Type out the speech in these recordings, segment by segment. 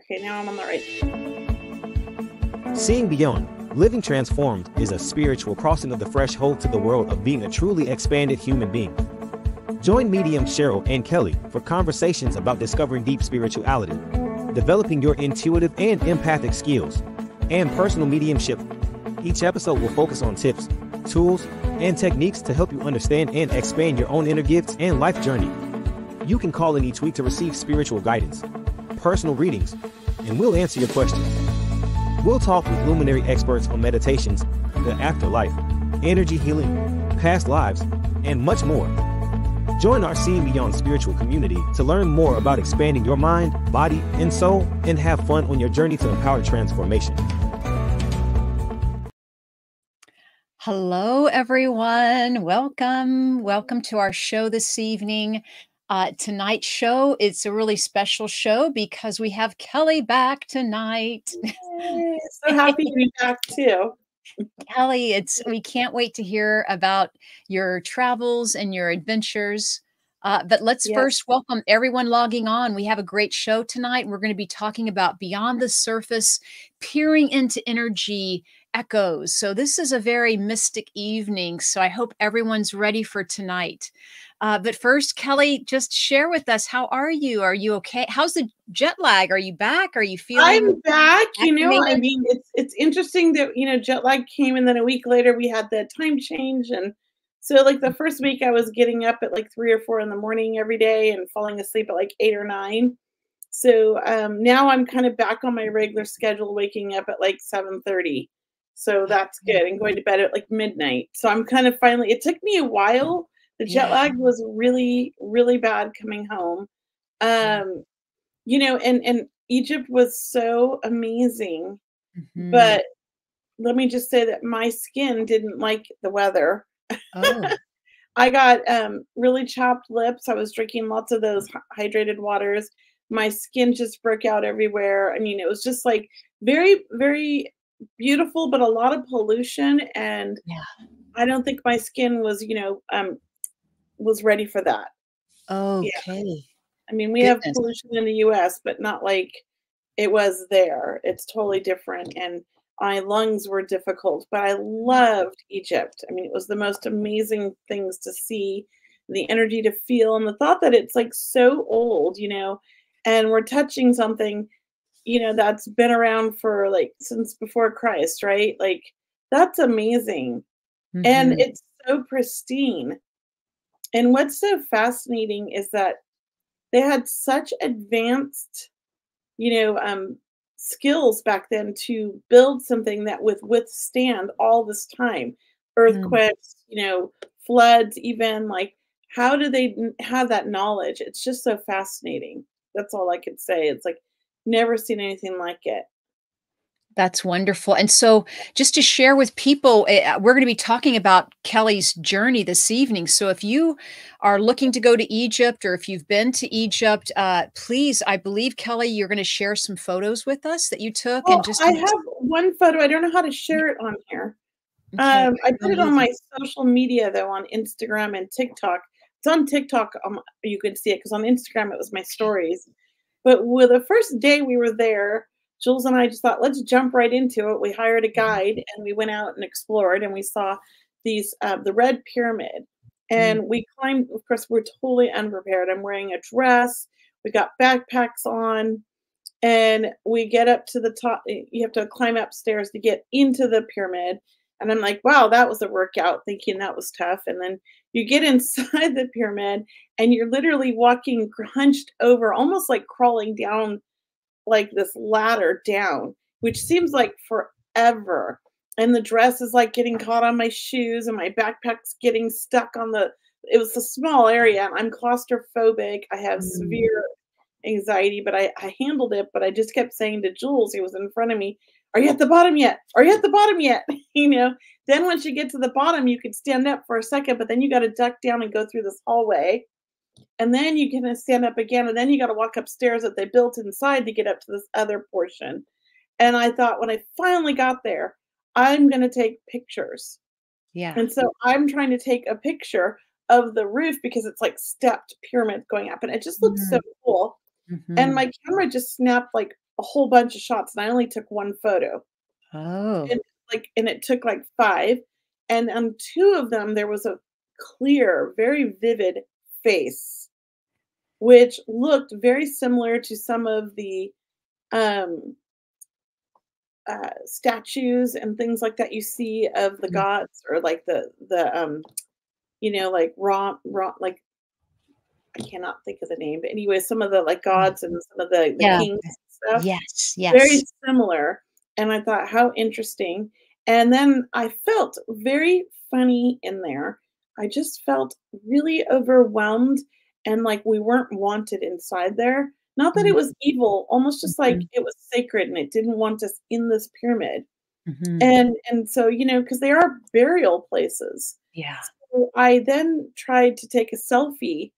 Okay, now I'm on the right. Seeing beyond, living transformed is a spiritual crossing of the threshold to the world of being a truly expanded human being. Join medium Cheryl and Kelly for conversations about discovering deep spirituality, developing your intuitive and empathic skills, and personal mediumship. Each episode will focus on tips, tools, and techniques to help you understand and expand your own inner gifts and life journey. You can call in each week to receive spiritual guidance, personal readings, and we'll answer your questions. We'll talk with luminary experts on meditations, the afterlife, energy healing, past lives, and much more. Join our Seeing Beyond spiritual community to learn more about expanding your mind, body, and soul, and have fun on your journey to empowered transformation. Hello, everyone. Welcome. Welcome to our show this evening. Uh, tonight's show, it's a really special show because we have Kelly back tonight. Yay, so happy to be back too. Kelly, it's we can't wait to hear about your travels and your adventures. Uh, but let's yes. first welcome everyone logging on. We have a great show tonight. We're going to be talking about beyond the surface, peering into energy echoes. So this is a very mystic evening. So I hope everyone's ready for tonight. Uh, but first, Kelly, just share with us how are you? Are you okay? How's the jet lag? Are you back? Are you feeling? I'm back. You know, I mean, it's it's interesting that you know jet lag came, and then a week later we had the time change, and so like the first week I was getting up at like three or four in the morning every day and falling asleep at like eight or nine. So um, now I'm kind of back on my regular schedule, waking up at like seven thirty. So that's good, and going to bed at like midnight. So I'm kind of finally. It took me a while the jet yeah. lag was really, really bad coming home. Um, you know, and and Egypt was so amazing, mm-hmm. but let me just say that my skin didn't like the weather. Oh. I got um, really chapped lips. I was drinking lots of those hydrated waters. My skin just broke out everywhere. I mean, it was just like very, very beautiful, but a lot of pollution. And yeah. I don't think my skin was, you know, um, was ready for that. Okay. Yeah. I mean, we Goodness. have pollution in the US, but not like it was there. It's totally different. And my lungs were difficult, but I loved Egypt. I mean, it was the most amazing things to see, the energy to feel, and the thought that it's like so old, you know, and we're touching something, you know, that's been around for like since before Christ, right? Like, that's amazing. Mm-hmm. And it's so pristine. And what's so fascinating is that they had such advanced, you know, um, skills back then to build something that would withstand all this time, mm. earthquakes, mm. you know, floods, even like how do they have that knowledge? It's just so fascinating. That's all I could say. It's like never seen anything like it. That's wonderful. And so, just to share with people, uh, we're going to be talking about Kelly's journey this evening. So, if you are looking to go to Egypt or if you've been to Egypt, uh, please, I believe, Kelly, you're going to share some photos with us that you took. Well, and just I have one photo. I don't know how to share it on here. Okay. Um, I put it on my social media, though, on Instagram and TikTok. It's on TikTok. Um, you can see it because on Instagram it was my stories. But with the first day we were there, Jules and I just thought, let's jump right into it. We hired a mm-hmm. guide and we went out and explored and we saw these uh, the red pyramid and mm. we climbed of course we're totally unprepared i'm wearing a dress we got backpacks on and we get up to the top you have to climb upstairs to get into the pyramid and i'm like wow that was a workout thinking that was tough and then you get inside the pyramid and you're literally walking hunched over almost like crawling down like this ladder down, which seems like forever. And the dress is like getting caught on my shoes, and my backpack's getting stuck on the. It was a small area. I'm claustrophobic. I have mm. severe anxiety, but I, I handled it. But I just kept saying to Jules, he was in front of me, Are you at the bottom yet? Are you at the bottom yet? you know, then once you get to the bottom, you could stand up for a second, but then you got to duck down and go through this hallway and then you can stand up again and then you got to walk upstairs that they built inside to get up to this other portion and i thought when i finally got there i'm going to take pictures yeah and so i'm trying to take a picture of the roof because it's like stepped pyramid going up and it just looks mm-hmm. so cool mm-hmm. and my camera just snapped like a whole bunch of shots, and I only took one photo. Oh. And like, and it took like five, and on two of them there was a clear, very vivid face, which looked very similar to some of the um uh, statues and things like that you see of the Mhm. gods or like the the um you know like Ra Ra like I cannot think of the name but anyway some of the like gods and some of the, the Yeah. kings stuff Yes. very similar and I thought how interesting and then I felt very funny in there I just felt really overwhelmed and like we weren't wanted inside there not that it Mhm. was evil almost just like Mhm. it was sacred and it didn't want us in this pyramid Mhm. and and so you know because they are burial places Yeah. so i then tried to take a selfie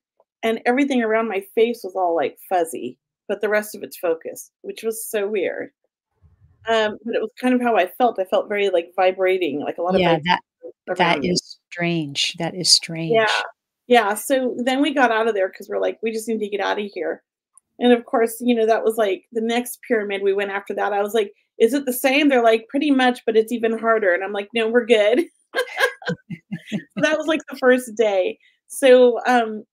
and everything around my face was all like fuzzy but the rest of it's focused which was so weird um but it was kind of how i felt i felt very like vibrating like a lot Yeah. of That vibration that around me. strange. That is strange. yeah yeah so then we got out of there because we're like we just need to get out of here and of course you know that was like the next pyramid we went after that i was like is it the same they're like pretty much but it's even harder and i'm like no we're good so that was like the first day so um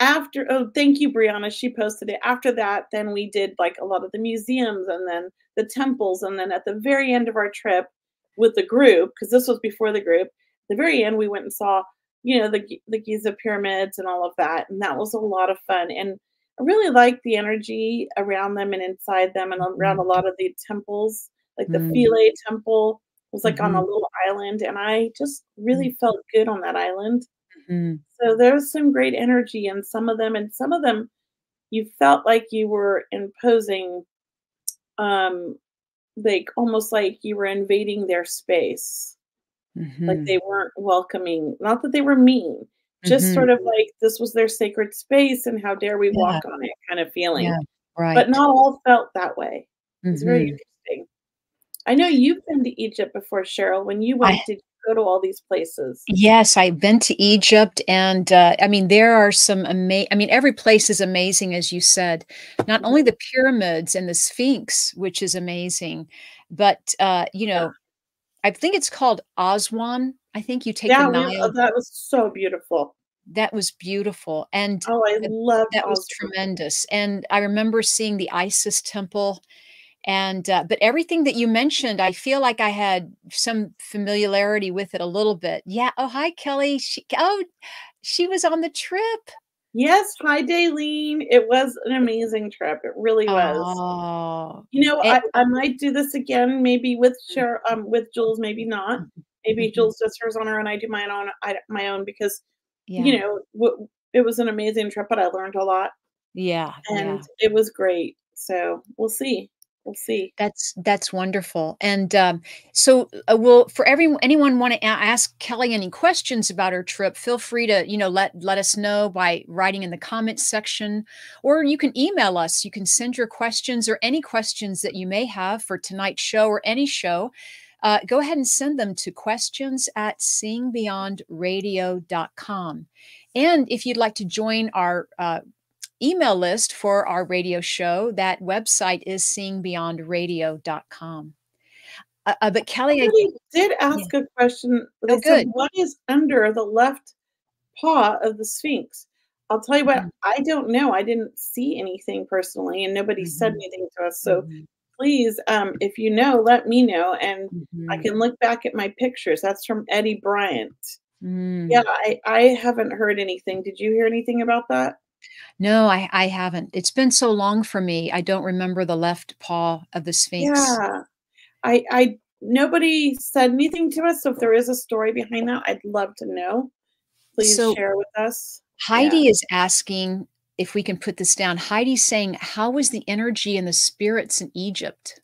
after oh thank you brianna she posted it. After that then we did like a lot of the museums and then the temples. And then at the very end of our trip with the group because this was before the group the very end we went and saw you know the the giza pyramids and all of that. And that was a lot of fun. And i really liked the energy around them and inside them and around a lot of the temples like the Mm. philae temple was like on a Mhm. little island. And i just really felt good on that island Mhm. so was some great energy in some of them, and some of them you felt like you were imposing, um, like almost like you were invading their space, like Mhm. they weren't welcoming. Not that they were mean, just Mhm. sort of like this was their sacred space, and how dare we Yeah. walk on it, kind of feeling. Yeah. Right. But not all felt that way. It's very Mhm. interesting. I know you've been to Egypt before, Cheryl. When you went, I did go to all these places? Yes, I've been to Egypt, and uh, I mean, there are some ama- I mean, every place is amazing, as you said. Not only the pyramids and the Sphinx, which is amazing, but uh, you Yeah. know, I think it's called Aswan. I think you take Yeah, the we, Nile. that was so beautiful. That was beautiful, and Oh, I love that was tremendous. And I remember seeing the Isis temple, and uh, but everything that you mentioned, I feel like I had some familiarity with it a little bit. Yeah. Oh, hi, Kelly. She, oh, she was on the trip. Yes, hi, Daylene. It was an amazing trip. It really was. Oh, You know, I, I might do this again, maybe with Cheryl, um, with Jules, maybe not. Maybe Mhm. Jules does hers on her and I do mine on I, my own because yeah, you know w- it was an amazing trip, but I learned a lot yeah, yeah. and it was great. So we'll see. We'll see. That's that's wonderful. And um, so, uh, will for everyone anyone want to ask Kelly any questions about her trip? Feel free to you know let let us know by writing in the comments section, or you can email us. You can send your questions or any questions that you may have for tonight's show or any show. Uh, go ahead and send them to questions at seeingbeyondradio.com. And if you'd like to join our uh, email list for our radio show. That website is seeingbeyondradio.com. Uh, uh, but Kelly, I, did ask a question. They Oh, said, good. "What is under the left paw of the Sphinx?" I'll tell you what. Mhm. I don't know. I didn't see anything personally, and nobody said Mhm. anything to us. So Mhm, please, um, if you know, let me know, and I mhm, can look back at my pictures. That's from Eddie Bryant. mm. Yeah, I, I haven't heard anything. Did you hear anything about that? No, I, I haven't. It's been so long for me. I don't remember the left paw of the Sphinx. Yeah, I, I, nobody said anything to us. So if there is a story behind that, I'd love to know. Please So share with us. Heidi is asking if we can put this down. Heidi's saying, How was the energy and the spirits in Egypt?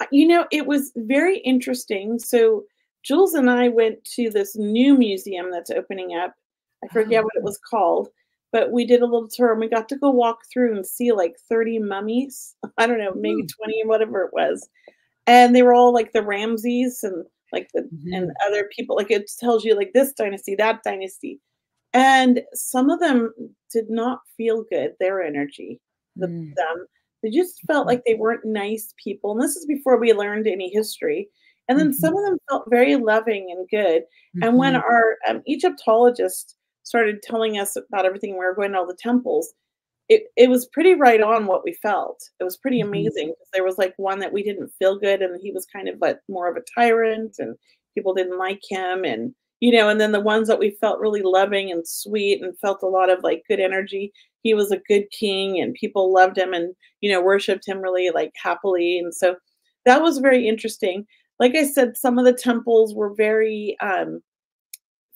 Uh, You know, it was very interesting. So Jules and I went to this new museum that's opening up. I forget Oh. what it was called, but we did a little tour and we got to go walk through and see like 30 mummies. I don't know, maybe Ooh. 20 whatever it was. And they were all like the Ramses and like the and Mhm. other people. Like it tells you like this dynasty, that dynasty. And some of them did not feel good, their energy the Mm. them they just felt Mm-hmm. like they weren't nice people. And this is before we learned any history. And then Mhm. some of them felt very loving and good. And when Mhm. our um, Egyptologist started telling us about everything, we were going to all the temples. It, it was pretty right on what we felt. It was pretty Mhm. amazing because there was like one that we didn't feel good, and he was kind of like more of a tyrant, and people didn't like him, and you know, and then the ones that we felt really loving and sweet and felt a lot of like good energy. He was a good king, and people loved him, and you know, worshipped him really like happily, and so that was very interesting. Like I said, some of the temples were very um,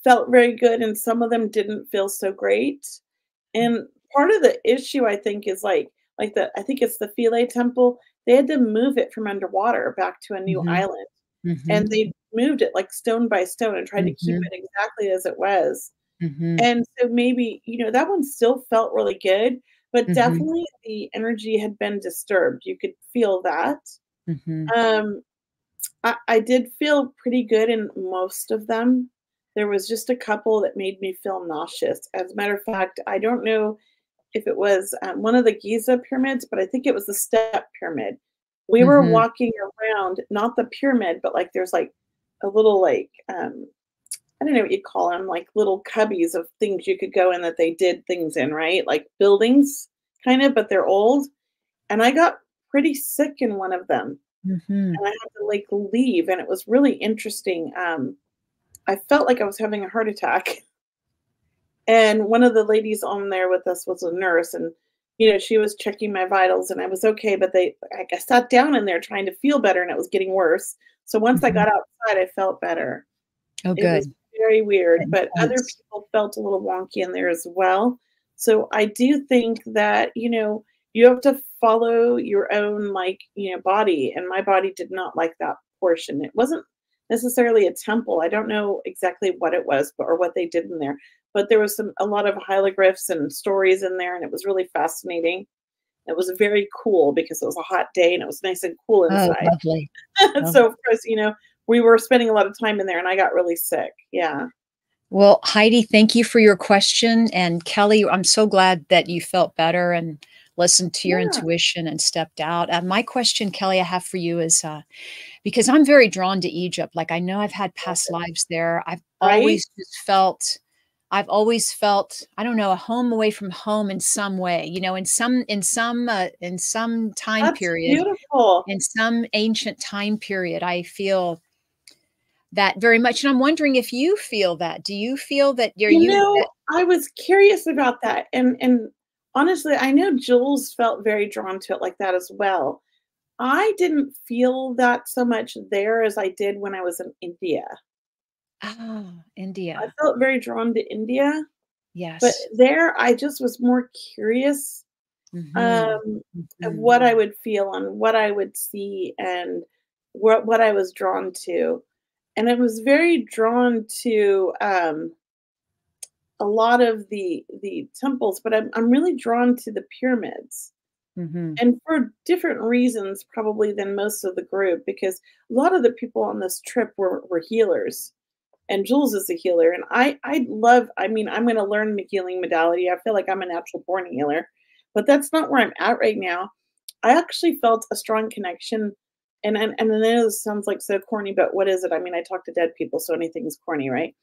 felt very good and some of them didn't feel so great. And part of the issue I think is like like the I think it's the Philae temple, they had to move it from underwater back to a new Mhm. island. Mhm. And they moved it like stone by stone and tried to keep Mhm. it exactly as it was. Mhm. And so maybe, you know, that one still felt really good, but Mhm. definitely the energy had been disturbed. You could feel that. Um I, I did feel pretty good in most of them. There was just a couple that made me feel nauseous. As a matter of fact, I don't know if it was um, one of the Giza pyramids, but I think it was the Step Pyramid. We were Mhm. walking around, not the pyramid, but like there's like a little like um, I don't know what you'd call them, like little cubbies of things you could go in that they did things in, right? Like buildings, kind of, but they're old. And I got pretty sick in one of them Mhm. and I had to like leave, and it was really interesting. Um, I felt like I was having a heart attack, and one of the ladies on there with us was a nurse, and you know she was checking my vitals, and I was okay, but they like I sat down in there trying to feel better, and it was getting worse. So once I Mhm. got outside, I felt better. Oh, It good. was very weird, but other people felt a little wonky in there as well. So I do think that, you know, you have to follow your own like, you know, body and my body did not like that portion. It wasn't necessarily a temple. I don't know exactly what it was but, or what they did in there, but there was some a lot of hieroglyphs and stories in there and it was really fascinating. It was very cool because it was a hot day and it was nice and cool inside. Oh, inside. lovely. Oh. so of course, you know, we were spending a lot of time in there and I got really sick. Yeah. Well, Heidi, thank you for your question. And Kelly, I'm so glad that you felt better and listened to your Yeah. intuition and stepped out. Uh, my question, Kelly, I have for you is uh, because I'm very drawn to Egypt. Like I know I've had past lives there. I've Right? always just felt, I've always felt, I don't know, a home away from home in some way. You know, in some, in some, uh, in some time That's period, beautiful. in some ancient time period, I feel that very much. And I'm wondering if you feel that. Do you feel that you're You you? know, that- I was curious about that. And and honestly, I know Jules felt very drawn to it like that as well. I didn't feel that so much there as I did when I was in India. ah, India. I felt very drawn to India, Yes. but there I just was more curious Mhm, um, of what I would feel and what I would see and what what I was drawn to. And I was very drawn to um, a lot of the the temples, but I'm I'm really drawn to the pyramids. Mhm. And for different reasons probably than most of the group because a lot of the people on this trip were were healers. And Jules is a healer and I I love I mean I'm going to learn the healing modality. I feel like I'm a natural born healer. But that's not where I'm at right now. I actually felt a strong connection and and, and I know this sounds like so corny, but what is it? I mean, I talk to dead people, so anything's corny, right?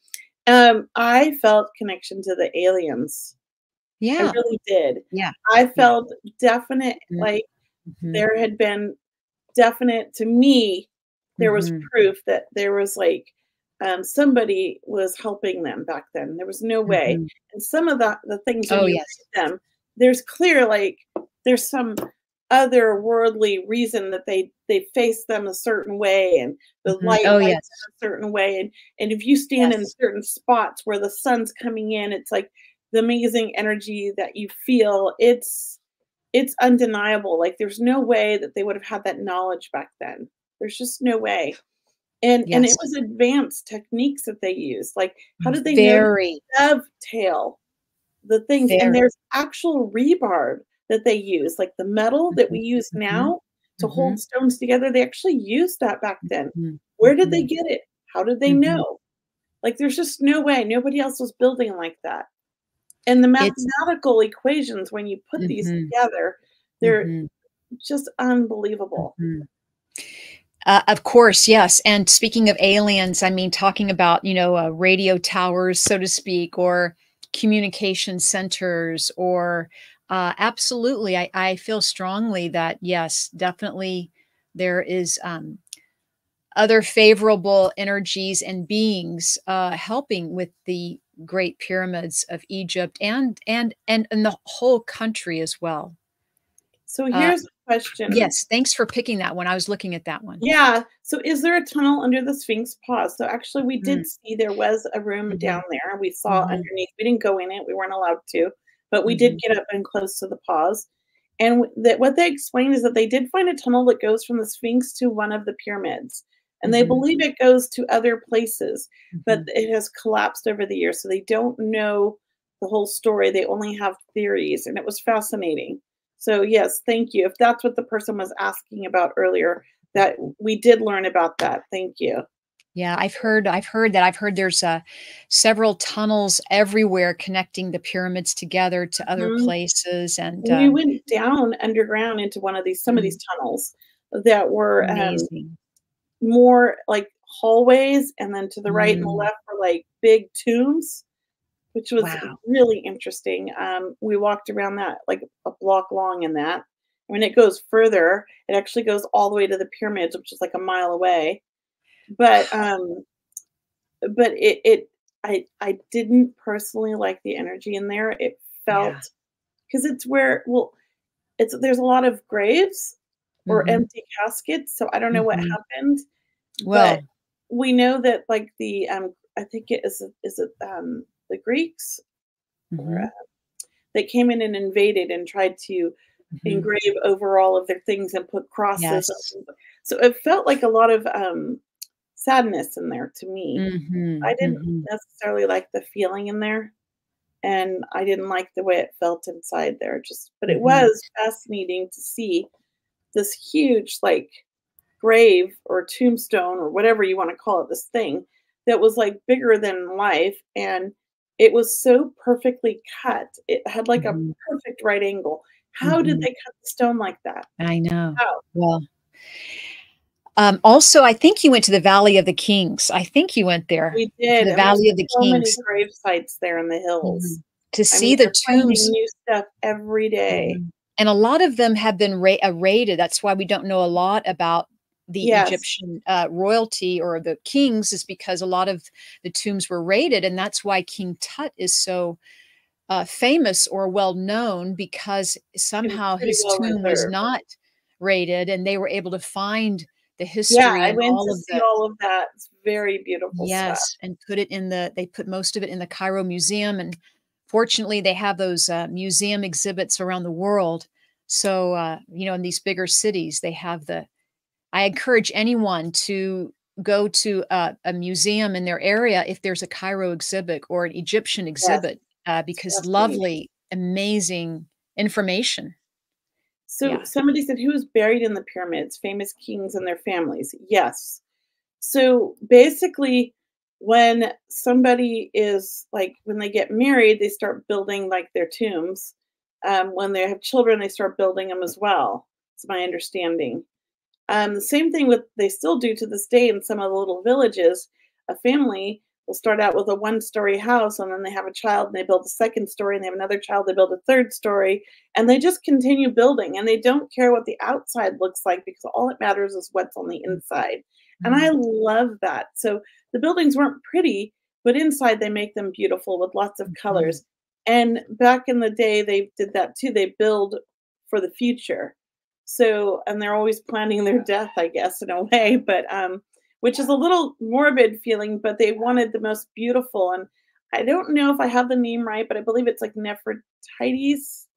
Um, I felt connection to the aliens. Yeah. I really did. Yeah. I felt definite, Mhm. like Mhm, there had been definite to me, there was mhm, proof that there was like um, somebody was helping them back then. There was no way. mhm. And some of the the things Oh, yes. them, there's clear like there's some otherworldly reason that they they face them a certain way and the Mhm. light Oh, yes. a certain way and and if you stand in certain spots where the sun's coming in it's like the amazing energy that you feel it's it's undeniable like there's no way that they would have had that knowledge back then there's just no way and and it was advanced techniques that they used like how did they know Very. dovetail the things Very. and there's actual rebarb that they use like the metal that we use mhm, now to mhm. hold stones together they actually used that back then Mhm, where did they get it how did they know like there's just no way nobody else was building like that and the It's mathematical equations when you put these Mhm. together they're Mhm. just unbelievable. Mm-hmm. Uh, of course, yes. And speaking of aliens, I mean, talking about, you know, uh, radio towers, so to speak, or communication centers, or uh, absolutely, I, I feel strongly that, yes, definitely there is um, other favorable energies and beings uh, helping with the great pyramids of Egypt and and and and the whole country as well. So uh, here's uh, a question. Yes, thanks for picking that one. I was looking at that one. Yeah. So is there a tunnel under the Sphinx paw? So actually we did mm. see there was a room mm-hmm. down there. We saw mm-hmm. underneath. We didn't go in it. We weren't allowed to, but we mm-hmm. did get up and close to the paws. And that what they explained is that they did find a tunnel that goes from the Sphinx to one of the pyramids and they mm-hmm. believe it goes to other places, but mm-hmm. it has collapsed over the years. So they don't know the whole story. They only have theories, and it was fascinating. So yes, thank you. If that's what the person was asking about earlier, that we did learn about that. Thank you. Yeah, I've heard. I've heard that. I've heard there's uh, several tunnels everywhere connecting the pyramids together to other mm-hmm. places, and um, we went down underground into one of these, some mm-hmm. of these tunnels that were um, more like hallways, and then to the right and the mm. left were like big tombs, which was wow. really interesting. Um, we walked around that like a block long in that. When it goes further, it actually goes all the way to the pyramids, which is like a mile away. But um, but it it I I didn't personally like the energy in there. It felt because yeah. it's where well, it's there's a lot of graves or mm-hmm. empty caskets. So I don't know mm-hmm. what happened. Well, but we know that like the um I think it is is it um the Greeks mm-hmm. or, uh, they came in and invaded and tried to mm-hmm. engrave over all of their things and put crosses. Yes. So it felt like a lot of um sadness in there to me. Mm-hmm. I didn't mm-hmm. necessarily like the feeling in there and I didn't like the way it felt inside there just but it mm-hmm. was fascinating to see this huge like grave or tombstone or whatever you want to call it, this thing that was like bigger than life. And it was so perfectly cut. It had like mm-hmm. a perfect right angle. How mm-hmm. did they cut the stone like that? I know. How? Well, um, also, I think you went to the Valley of the Kings. I think you went there. We did. The Valley of the so Kings. Many grave sites there in the hills. Mm-hmm. To see mean, the tombs. New stuff every day. Mm-hmm and a lot of them have been ra- uh, raided. That's why we don't know a lot about the yes. Egyptian uh, royalty or the kings, is because a lot of the tombs were raided, and that's why King Tut is so uh, famous or well known because somehow his well tomb was not raided, and they were able to find the history. Yeah, I went to see the, all of that. It's very beautiful. Yes, stuff. and put it in the. They put most of it in the Cairo Museum, and fortunately they have those uh, museum exhibits around the world so uh, you know in these bigger cities they have the i encourage anyone to go to a, a museum in their area if there's a cairo exhibit or an egyptian exhibit yes. uh, because Definitely. lovely amazing information so yeah. somebody said Who is buried in the pyramids? Famous kings and their families. Yes. So basically when somebody is like when they get married they start building like their tombs. Um, when they have children they start building them as well it's my understanding. Um, the same thing with they still do to this day in some of the little villages. A family will start out with a one story house and then they have a child and they build a second story and they have another child they build a third story and they just continue building and they don't care what the outside looks like because all that matters is what's on the inside and I mm-hmm. love that. So the buildings weren't pretty, but inside they make them beautiful with lots of mm-hmm. colors. And back in the day, they did that too. They build for the future. So, and they're always planning their death, I guess, in a way, but um, which is a little morbid feeling, but they wanted the most beautiful. And I don't know if I have the name right, but I believe it's like Nefertiti's.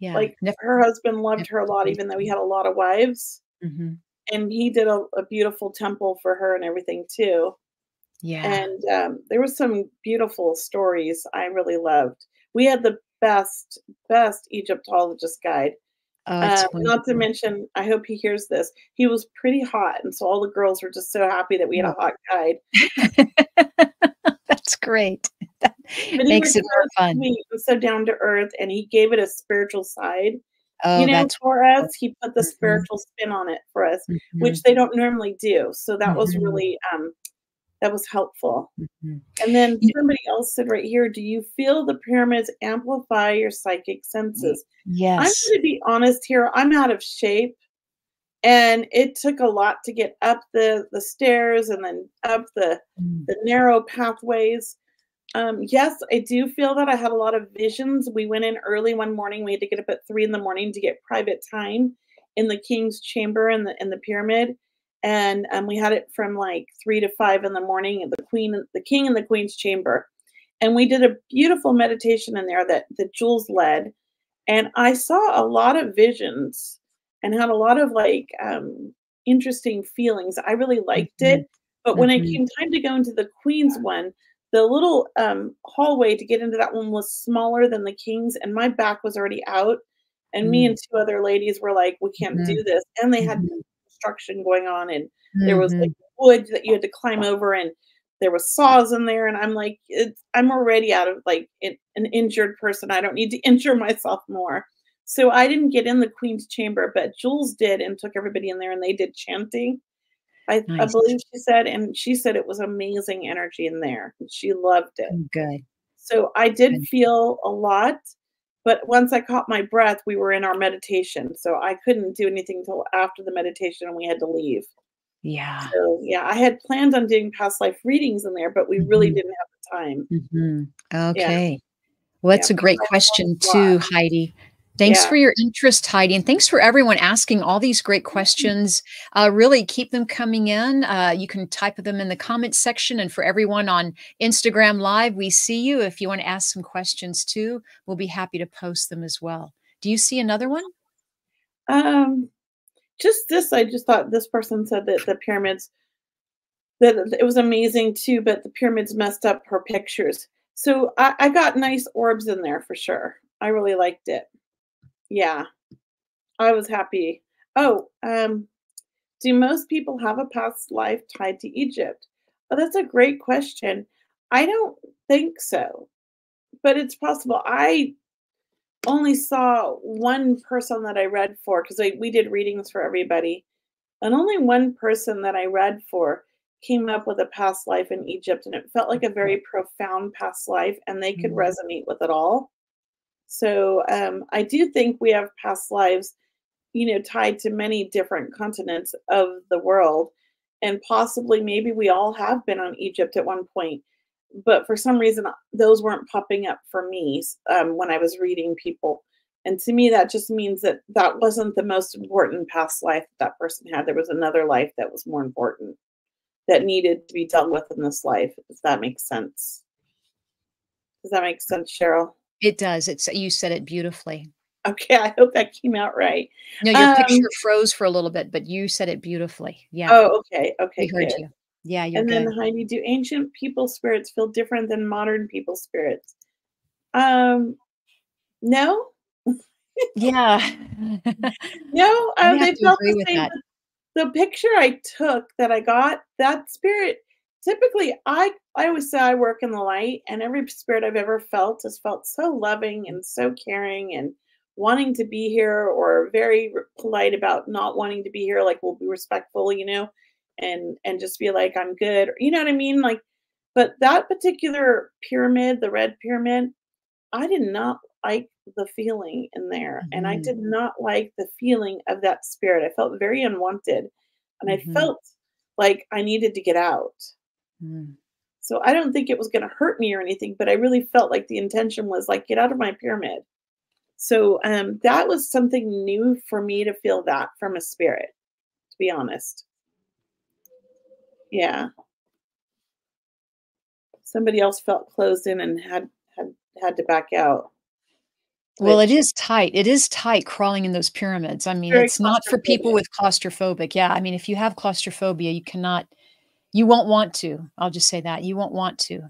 Yeah. Like Nef- her husband loved her a lot, even though he had a lot of wives. Mm-hmm and he did a, a, beautiful temple for her and everything too. Yeah. And um, there was some beautiful stories I really loved. We had the best, best Egyptologist guide. Uh, not to mention, I hope he hears this. He was pretty hot, and so all the girls were just so happy that we had a hot guide. That's great. That makes it more fun. So down to earth, and he gave it a spiritual side. Oh, you know, for us, he put the mm-hmm. spiritual spin on it for us, mm-hmm. which they don't normally do. So that mm-hmm. was really um that was helpful. Mm-hmm. And then somebody else said right here, do you feel the pyramids amplify your psychic senses? Yes. I'm going to be honest here. I'm out of shape. And it took a lot to get up the, the stairs and then up the, mm. the narrow pathways. Um, yes, I do feel that I had a lot of visions. We went in early one morning. We had to get up at three in the morning to get private time in the king's chamber in the in the pyramid and um, we had it from like three to five in the morning at the queen the king and the queen's chamber and we did a beautiful meditation in there that that jules led and i saw a lot of visions and had a lot of like um, interesting feelings i really liked mm-hmm. it but when mm-hmm. it came time to go into the queen's one the little um, hallway to get into that one was smaller than the king's and my back was already out and mm-hmm. me and two other ladies were like we can't mm-hmm. do this and they had mm-hmm construction going on and mm-hmm. there was like mm-hmm. wood that you had to climb over and there was saws in there and i'm like i'm already out of like it, an injured person i don't need to injure myself more so i didn't get in the queen's chamber but jules did and took everybody in there and they did chanting I, nice. I believe she said and she said it was amazing energy in there she loved it oh, good so i did good. feel a lot but once I caught my breath, we were in our meditation. So I couldn't do anything until after the meditation and we had to leave. Yeah. So, yeah, I had planned on doing past life readings in there, but we really mm-hmm. didn't have the time. Mm-hmm. Okay. Yeah. Well, that's yeah, a great question, too, Heidi. Thanks yeah. for your interest, Heidi. And thanks for everyone asking all these great questions. Uh, really keep them coming in. Uh, you can type them in the comments section. And for everyone on Instagram Live, we see you. If you want to ask some questions too, we'll be happy to post them as well. Do you see another one? Um, just this, I just thought this person said that the pyramids, that it was amazing too, but the pyramids messed up her pictures. So I, I got nice orbs in there for sure. I really liked it yeah, I was happy. Oh, um, do most people have a past life tied to Egypt? Oh, that's a great question. I don't think so, but it's possible. I only saw one person that I read for because we did readings for everybody, and only one person that I read for came up with a past life in Egypt, and it felt like a very profound past life, and they could mm-hmm. resonate with it all. So um, I do think we have past lives, you know, tied to many different continents of the world. And possibly maybe we all have been on Egypt at one point. But for some reason, those weren't popping up for me um, when I was reading people. And to me, that just means that that wasn't the most important past life that person had. There was another life that was more important that needed to be dealt with in this life, if that makes sense. Does that make sense, Cheryl? It does. It's you said it beautifully. Okay, I hope that came out right. No, your um, picture froze for a little bit, but you said it beautifully. Yeah. Oh, okay. Okay. We heard good. you. Yeah, you're and good. then Heidi, do ancient people spirits feel different than modern people spirits? Um, no. yeah. no, um, they felt the same. The picture I took that I got, that spirit typically I I always say I work in the light and every spirit I've ever felt has felt so loving and so caring and wanting to be here or very polite about not wanting to be here like we'll be respectful you know and and just be like I'm good you know what I mean like but that particular pyramid the red pyramid I did not like the feeling in there mm-hmm. and I did mm-hmm. not like the feeling of that spirit I felt very unwanted and mm-hmm. I felt like I needed to get out Mm. So I don't think it was going to hurt me or anything, but I really felt like the intention was like, get out of my pyramid. So um, that was something new for me to feel that from a spirit, to be honest. Yeah. Somebody else felt closed in and had had had to back out. Well, it is tight. It is tight crawling in those pyramids. I mean, it's not for people with claustrophobic. Yeah, I mean, if you have claustrophobia, you cannot you won't want to. I'll just say that. You won't want to.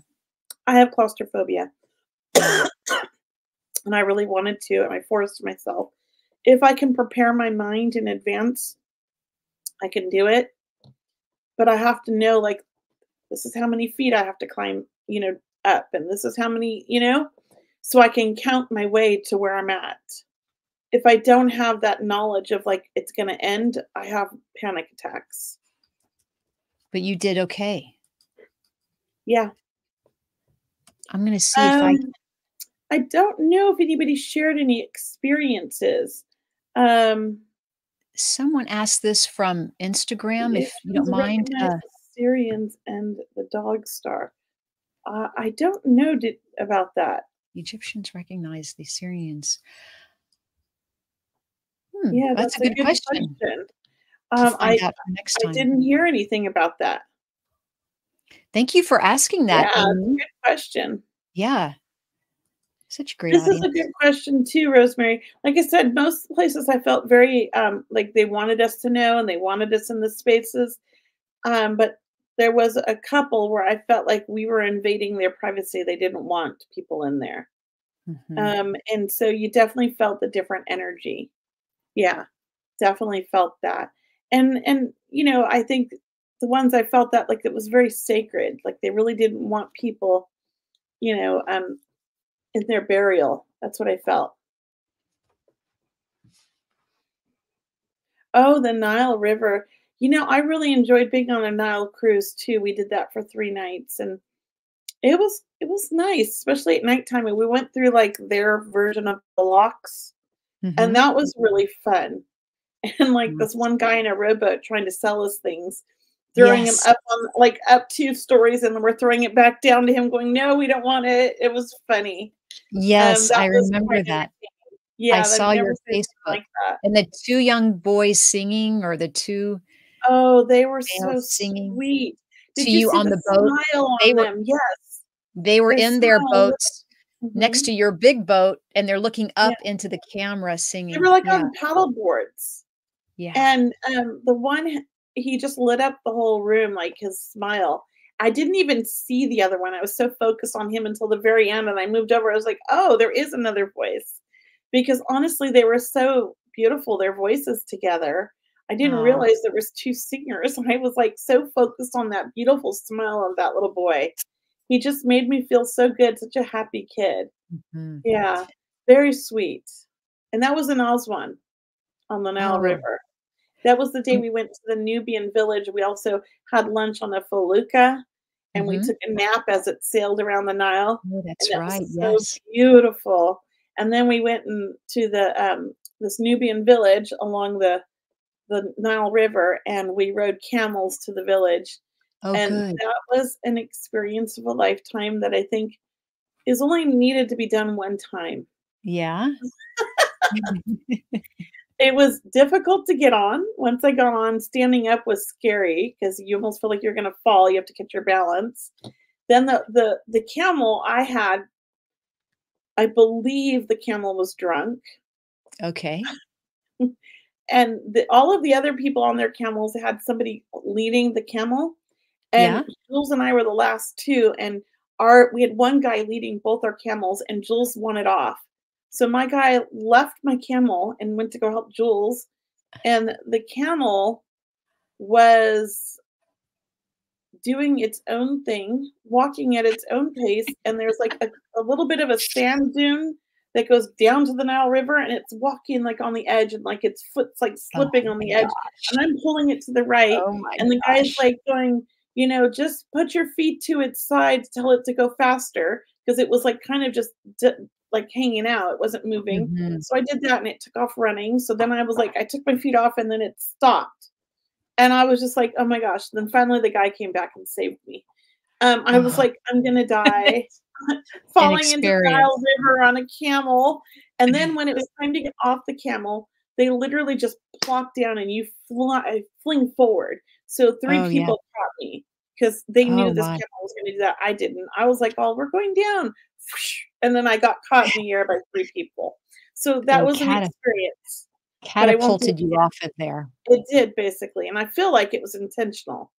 I have claustrophobia. and I really wanted to, and I forced myself. If I can prepare my mind in advance, I can do it. But I have to know, like, this is how many feet I have to climb, you know, up, and this is how many, you know, so I can count my way to where I'm at if I don't have that knowledge of like it's going to end, I have panic attacks. But you did okay. Yeah. I'm going to see um, if I. Um, I don't know if anybody shared any experiences. Um, Someone asked this from Instagram, if you don't mind. Uh, Sirians and the dog star. Uh, I don't know did, about that. Egyptians recognize the Sirians. Hmm, yeah, that's, that's a, good, good question. question. Um, I, I didn't hear anything about that. Thank you for asking that. Yeah, good question. Yeah. Such great. This audience. is a good question too, Rosemary. Like I said, most places I felt very um, like they wanted us to know and they wanted us in the spaces. Um, but there was a couple where I felt like we were invading their privacy. They didn't want people in there. Mm-hmm. Um, and so you definitely felt the different energy. Yeah, definitely felt that. And and you know, I think the ones I felt that like it was very sacred. Like they really didn't want people, you know, um in their burial. That's what I felt. Oh, the Nile River. You know, I really enjoyed being on a Nile cruise too. We did that for three nights and it was it was nice, especially at nighttime. And we went through like their version of the locks. Mm-hmm. And that was really fun. And like mm-hmm. this one guy in a rowboat trying to sell us things, throwing yes. him up on like up two stories, and we're throwing it back down to him, going, No, we don't want it. It was funny. Yes, um, I remember that. Yeah, I saw your Facebook like and the two young boys singing, or the two Oh, they were so singing sweet. Did to you, you on the, boat. On they were, yes. They were in their boats mm-hmm. next to your big boat and they're looking up yeah. into the camera singing. They were like yeah. on paddle boards. Yeah. And um, the one he just lit up the whole room like his smile. I didn't even see the other one. I was so focused on him until the very end and I moved over. I was like, "Oh, there is another voice." Because honestly, they were so beautiful their voices together I didn't realize there was two singers. I was like so focused on that beautiful smile of that little boy. He just made me feel so good, such a happy kid. Mm-hmm. Yeah, very sweet. And that was an in Aswan on the Nile oh. River. That was the day mm. we went to the Nubian village. We also had lunch on a felucca and mm-hmm. we took a nap as it sailed around the Nile. Oh, that's that right. so yes. beautiful. And then we went in, to the um, this Nubian village along the the Nile River and we rode camels to the village. Oh, and good. that was an experience of a lifetime that I think is only needed to be done one time. Yeah. it was difficult to get on. Once I got on, standing up was scary because you almost feel like you're going to fall. You have to catch your balance. Then the the the camel I had, I believe the camel was drunk. Okay and the, all of the other people on their camels had somebody leading the camel and yeah. jules and i were the last two and our we had one guy leading both our camels and jules wanted off so my guy left my camel and went to go help jules and the camel was doing its own thing walking at its own pace and there's like a, a little bit of a sand dune that goes down to the Nile River and it's walking like on the edge and like its foot's like oh slipping oh on the edge. Gosh. And I'm pulling it to the right. Oh and the gosh. guy's like going, you know, just put your feet to its side, tell it to go faster. Because it was like kind of just d- like hanging out. It wasn't moving. Mm-hmm. So I did that and it took off running. So then I was like, I took my feet off and then it stopped. And I was just like, oh my gosh. Then finally the guy came back and saved me. Um, I was like, I'm gonna die. falling into the Nile River on a camel. And then when it was time to get off the camel, they literally just plop down and you fly fling forward. So three oh, people yeah. caught me because they knew oh, this camel was going to do that. I didn't. I was like, "Oh, we're going down," and then I got caught in the air by three people. So that oh, was an experience. Catapulted you off of there. It did basically, and I feel like it was intentional.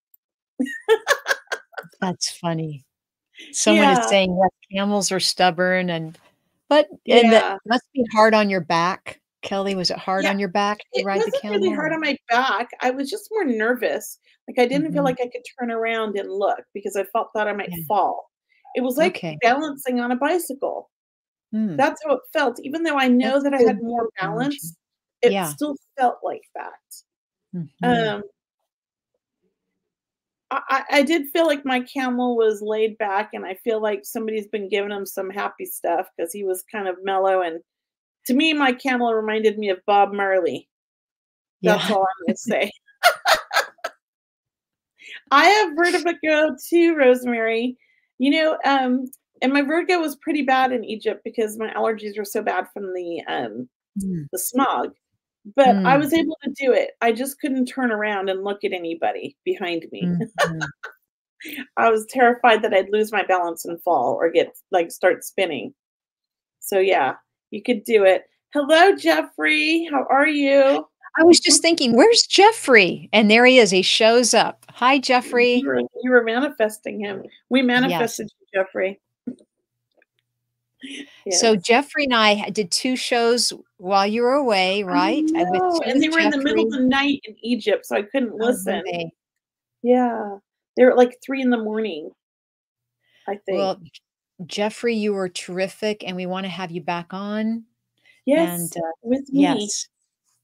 That's funny. Someone yeah. is saying yes, camels are stubborn and but yeah. that must be hard on your back. Kelly, was it hard yeah. on your back to it ride the camel? really hard on my back. I was just more nervous. Like I didn't mm-hmm. feel like I could turn around and look because I felt that I might fall. It was like okay. balancing on a bicycle. Hmm. That's how it felt. Even though I know That's that I had more balance, it yeah. still felt like that. Mm-hmm. Um, I, I did feel like my camel was laid back, and I feel like somebody's been giving him some happy stuff because he was kind of mellow. And to me, my camel reminded me of Bob Marley. That's yeah. all I'm going to say. I have vertigo too, Rosemary. You know, um, and my vertigo was pretty bad in Egypt because my allergies were so bad from the um, mm. the smog. But mm. I was able to do it. I just couldn't turn around and look at anybody behind me. Mm-hmm. I was terrified that I'd lose my balance and fall or get like start spinning. So yeah, you could do it. Hello, Jeffrey. How are you? I was just thinking, where's Jeffrey? And there he is. He shows up. Hi, Jeffrey. You were, you were manifesting him. We manifested yes. Jeffrey. Yes. So Jeffrey and I did two shows while you were away, right? and they were Jeffrey. in the middle of the night in Egypt, so I couldn't oh, listen. Oh, yeah, they were like three in the morning. I think. Well, Jeffrey, you were terrific, and we want to have you back on. Yes, and, uh, with me. Yes,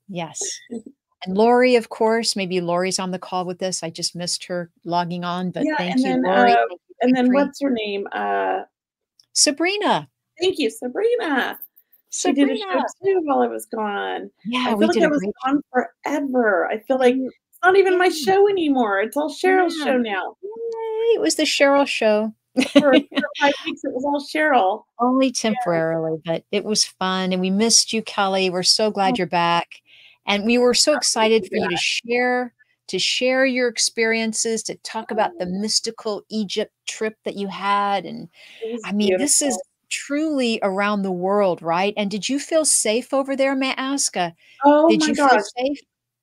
yes. And Lori, of course, maybe Lori's on the call with us. I just missed her logging on, but yeah, thank you, then, Lori. Uh, and then what's her name? Uh, Sabrina. Thank you, Sabrina. She did a show too while I was gone. Yeah, I feel like I was gone forever. I feel like it's not even my show anymore. It's all Cheryl's yeah. show now. Yay, it was the Cheryl show. For, for, five weeks, it was all Cheryl. Only temporarily, yeah. but it was fun, and we missed you, Kelly. We're so glad oh. you're back, and we were so excited for you to share to share your experiences, to talk about the mystical Egypt trip that you had, and I mean, beautiful. this is truly around the world, right? And did you feel safe over there, may I ask? Uh, oh did my you gosh. feel safe?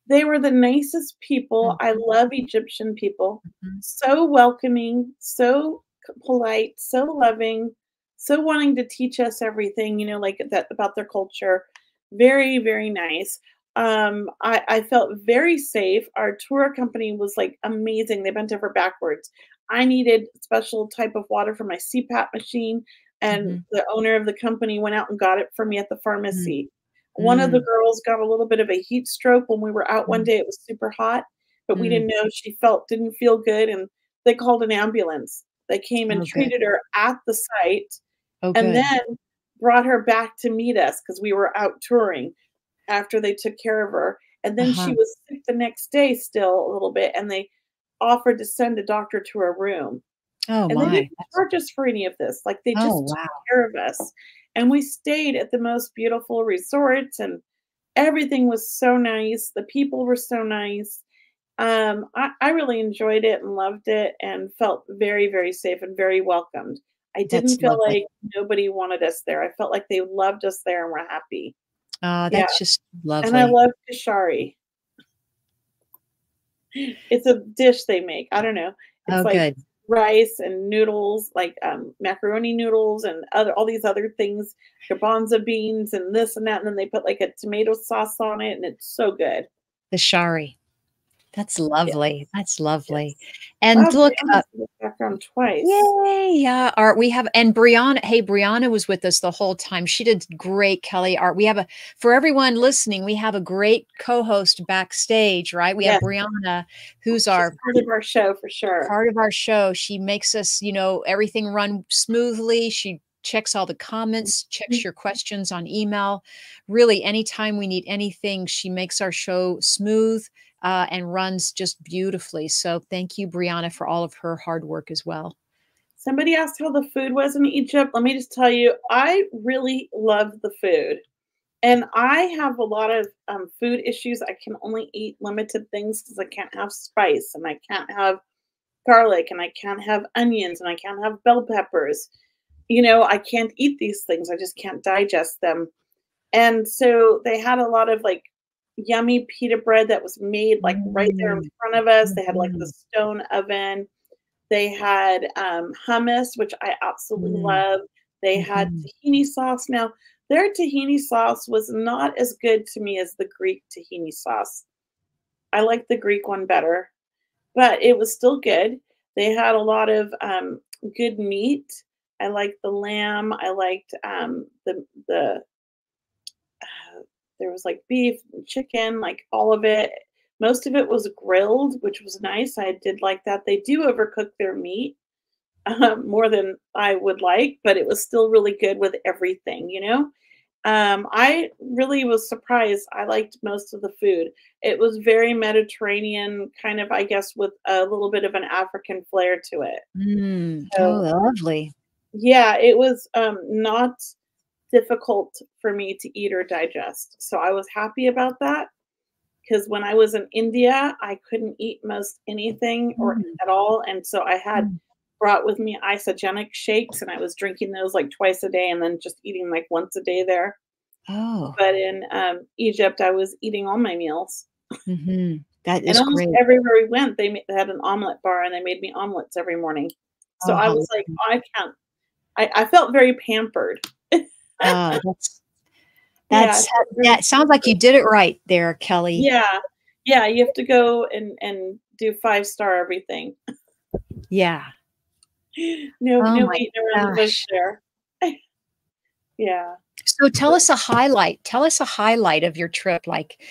They were the nicest people. Mm-hmm. I love Egyptian people. Mm-hmm. So welcoming, so polite, so loving, so wanting to teach us everything, you know, like that about their culture. Very, very nice. Um, I, I felt very safe. Our tour company was like amazing. They bent over backwards. I needed special type of water for my CPAP machine and mm-hmm. the owner of the company went out and got it for me at the pharmacy. Mm-hmm. One of the mm. girls got a little bit of a heat stroke when we were out one mm. day. It was super hot, but mm-hmm. we didn't mm. know she felt didn't feel good, and they called an ambulance. They came and okay. treated her at the site, oh, and then brought her back to meet us because we were out touring after they took care of her. And then uh-huh. she was sick the next day, still a little bit, and they offered to send a doctor to her room. Oh and my! They didn't charge us for any of this. Like they just oh, wow. took care of us, and we stayed at the most beautiful resorts, and everything was so nice. The people were so nice. Um, I, I really enjoyed it and loved it, and felt very, very safe and very welcomed. I didn't that's feel lovely. like nobody wanted us there. I felt like they loved us there and were happy. Oh, that's yeah. just lovely. And I love kashari. It's a dish they make. I don't know. It's oh, like good rice and noodles, like um, macaroni noodles and other all these other things, garbanzo beans and this and that, and then they put like a tomato sauce on it, and it's so good. The shari. That's lovely. That's lovely. Yes. And oh, look, uh, background twice. Yay! Yeah, Art. We have and Brianna. Hey, Brianna was with us the whole time. She did great, Kelly. Art. We have a for everyone listening. We have a great co-host backstage, right? We yes. have Brianna, who's She's our part of our show for sure. Part of our show. She makes us, you know, everything run smoothly. She checks all the comments, checks mm-hmm. your questions on email. Really, anytime we need anything, she makes our show smooth uh, and runs just beautifully. So thank you, Brianna, for all of her hard work as well. Somebody asked how the food was in Egypt. Let me just tell you, I really love the food. And I have a lot of um, food issues. I can only eat limited things because I can't have spice and I can't have garlic and I can't have onions and I can't have bell peppers. You know, I can't eat these things. I just can't digest them. And so they had a lot of like yummy pita bread that was made like right there in mm. front of us. They had like the mm-hmm. stone oven. They had um, hummus, which I absolutely mm. love. They had mm. tahini sauce. Now, their tahini sauce was not as good to me as the Greek tahini sauce. I like the Greek one better, but it was still good. They had a lot of um, good meat. I liked the lamb. I liked um, the the there was like beef, chicken, like all of it. Most of it was grilled, which was nice. I did like that. They do overcook their meat um, more than I would like, but it was still really good with everything, you know? Um, I really was surprised. I liked most of the food. It was very Mediterranean, kind of, I guess, with a little bit of an African flair to it. Mm, so, oh, lovely. Yeah, it was um, not difficult for me to eat or digest. So I was happy about that because when I was in India, I couldn't eat most anything or mm. at all. And so I had mm. brought with me Isagenix shakes and I was drinking those like twice a day and then just eating like once a day there. Oh. But in um, Egypt, I was eating all my meals. Mm-hmm. That is and almost great. everywhere we went, they, they had an omelet bar and they made me omelets every morning. So oh, I was like, oh, I can't. I, I felt very pampered. Oh, that's that's yeah, that sounds like you did it right there, Kelly. Yeah. Yeah, you have to go and and do five star everything. Yeah. No, oh no wait around the bush there. yeah. So tell us a highlight. Tell us a highlight of your trip. Like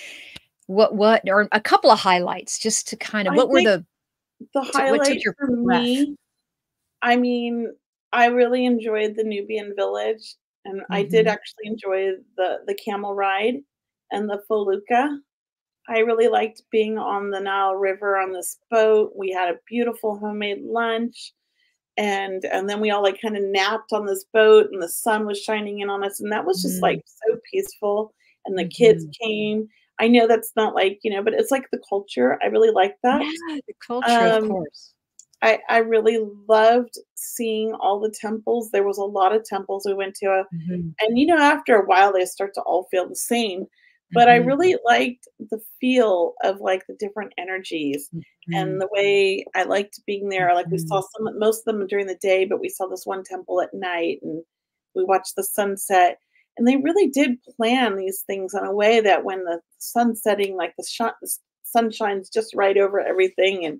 what what or a couple of highlights just to kind of I what were the the highlights for breath? me? I mean, I really enjoyed the Nubian village and mm-hmm. I did mm-hmm. actually enjoy the the camel ride and the felucca. I really liked being on the Nile River on this boat. We had a beautiful homemade lunch. And and then we all like kind of napped on this boat and the sun was shining in on us. And that was just mm-hmm. like so peaceful. And the mm-hmm. kids came. I know that's not like, you know, but it's like the culture. I really like that. Yeah, the culture, um, of course. I, I really loved seeing all the temples. There was a lot of temples we went to. Mm-hmm. And, you know, after a while, they start to all feel the same. But mm-hmm. I really liked the feel of like the different energies mm-hmm. and the way I liked being there. Like we saw mm-hmm. some, most of them during the day, but we saw this one temple at night and we watched the sunset. And they really did plan these things in a way that when the sun's setting, like the, sh- the sun shines just right over everything and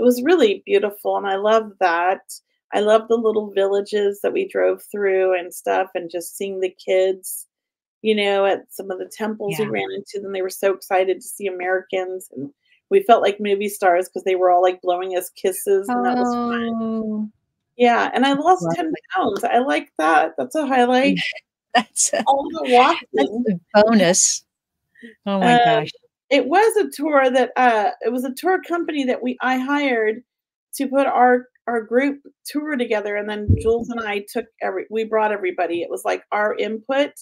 it was really beautiful and I love that. I love the little villages that we drove through and stuff and just seeing the kids, you know, at some of the temples yeah. we ran into them. They were so excited to see Americans and we felt like movie stars because they were all like blowing us kisses and that was fun. Oh. Yeah, and I lost 10 pounds. I like that. That's a highlight. that's a, all the walking. Bonus. Oh my um, gosh it was a tour that uh it was a tour company that we I hired to put our our group tour together and then Jules and I took every we brought everybody. It was like our input.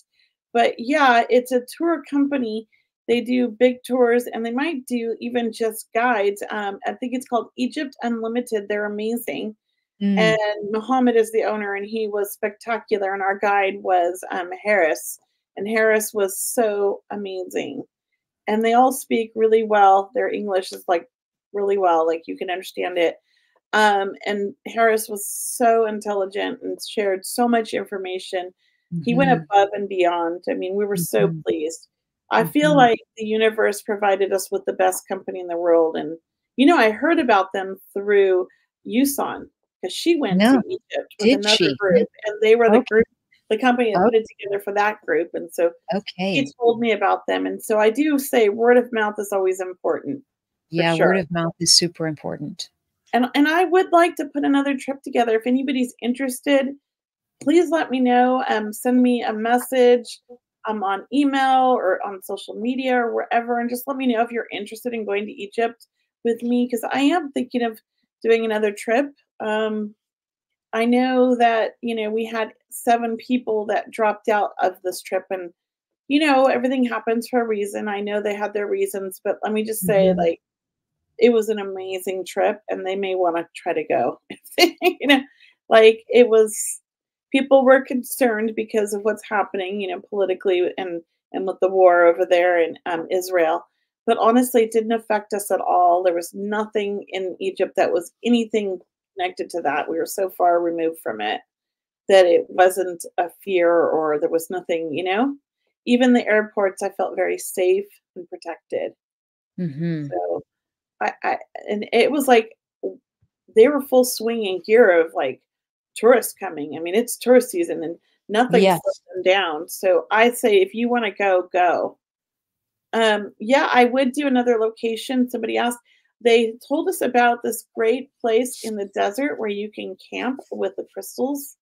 But yeah, it's a tour company. They do big tours and they might do even just guides. Um, I think it's called Egypt Unlimited. They're amazing. Mm. And Muhammad is the owner and he was spectacular. And our guide was um, Harris. And Harris was so amazing and they all speak really well. Their English is like really well, like you can understand it. Um, and Harris was so intelligent and shared so much information. Mm-hmm. He went mm-hmm. above and beyond. I mean, we were so mm-hmm. pleased. I mm-hmm. feel like the universe provided us with the best company in the world. And, you know, I heard about them through Yusan because she went no. to Egypt with Did another she? group and they were the okay. group the company that oh. put it together for that group. And so okay. he told me about them. And so I do say word of mouth is always important. Yeah, sure. word of mouth is super important. And and I would like to put another trip together. If anybody's interested, please let me know. Um, send me a message I'm um, on email or on social media or wherever, and just let me know if you're interested in going to Egypt with me because I am thinking of doing another trip. Um, I know that, you know, we had seven people that dropped out of this trip and you know, everything happens for a reason. I know they had their reasons, but let me just say mm-hmm. like it was an amazing trip and they may want to try to go. you know, like it was people were concerned because of what's happening, you know, politically and and with the war over there in um, Israel. But honestly, it didn't affect us at all. There was nothing in Egypt that was anything connected to that. We were so far removed from it that it wasn't a fear or there was nothing, you know. Even the airports, I felt very safe and protected. Mm-hmm. So, I, I and it was like they were full swing in gear of like tourists coming. I mean, it's tourist season and nothing Yes. them down. So I say if you want to go, go. Um, yeah, I would do another location. Somebody asked. They told us about this great place in the desert where you can camp with the crystals,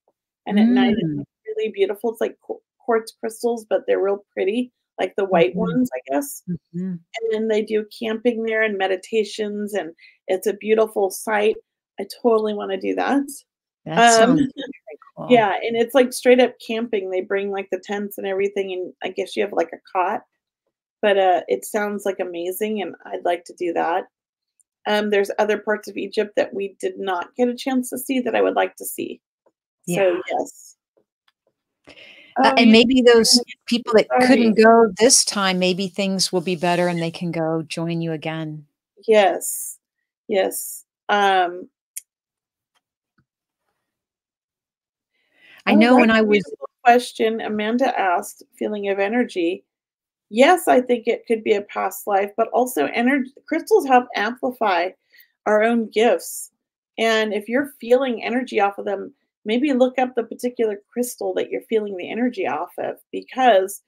and at night Mm. it's really beautiful. It's like quartz crystals, but they're real pretty, like the white Mhm. ones, I guess. Mhm. And then they do camping there and meditations, and it's a beautiful site. I totally want to do that. That Um, sounds cool. yeah, and it's like straight up camping. They bring like the tents and everything, and I guess you have like a cot. But uh, it sounds like amazing, and I'd like to do that. Um, there's other parts of Egypt that we did not get a chance to see that I would like to see. Yeah. So yes. Uh, and maybe those people that Sorry. couldn't go this time, maybe things will be better and they can go join you again. Yes. Yes. Um, I know when I was question Amanda asked, feeling of energy. Yes, I think it could be a past life, but also energy crystals help amplify our own gifts. And if you're feeling energy off of them, maybe look up the particular crystal that you're feeling the energy off of because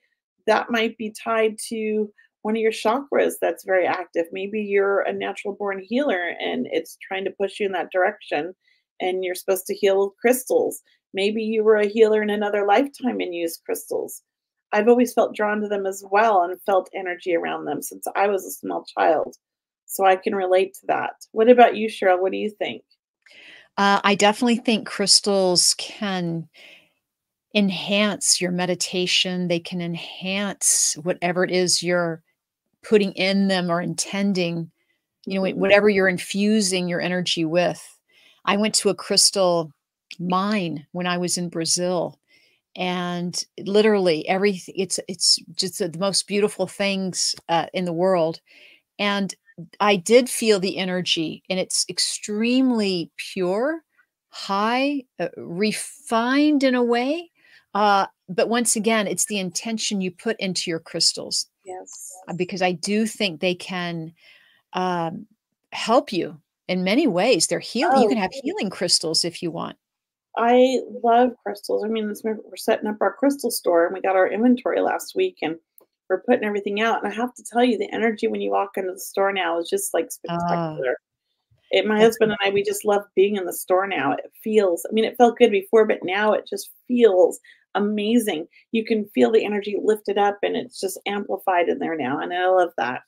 that might be tied to one of your chakras that's very active. Maybe you're a natural born healer and it's trying to push you in that direction and you're supposed to heal with crystals. Maybe you were a healer in another lifetime and used crystals. I've always felt drawn to them as well and felt energy around them since I was a small child. So I can relate to that. What about you, Cheryl? What do you think? Uh, I definitely think crystals can enhance your meditation. They can enhance whatever it is you're putting in them or intending, you know, Mhm. whatever you're infusing your energy with. I went to a crystal mine when I was in Brazil and literally everything it's it's just the most beautiful things uh, in the world and I did feel the energy, and it's extremely pure, high, uh, refined in a way. Uh, but once again, it's the intention you put into your crystals, Yes. uh, because I do think they can um, help you in many ways. They're healing. You Oh, can have healing crystals if you want. I love crystals. I mean, this, we're setting up our crystal store and we got our inventory last week and we're putting everything out. And I have to tell you, the energy when you walk into the store now is just like Ah, spectacular. It, my husband and I, we just love being in the store now. It feels, I mean, it felt good before, but now it just feels amazing. You can feel the energy lifted up and it's just amplified in there now. And I love that.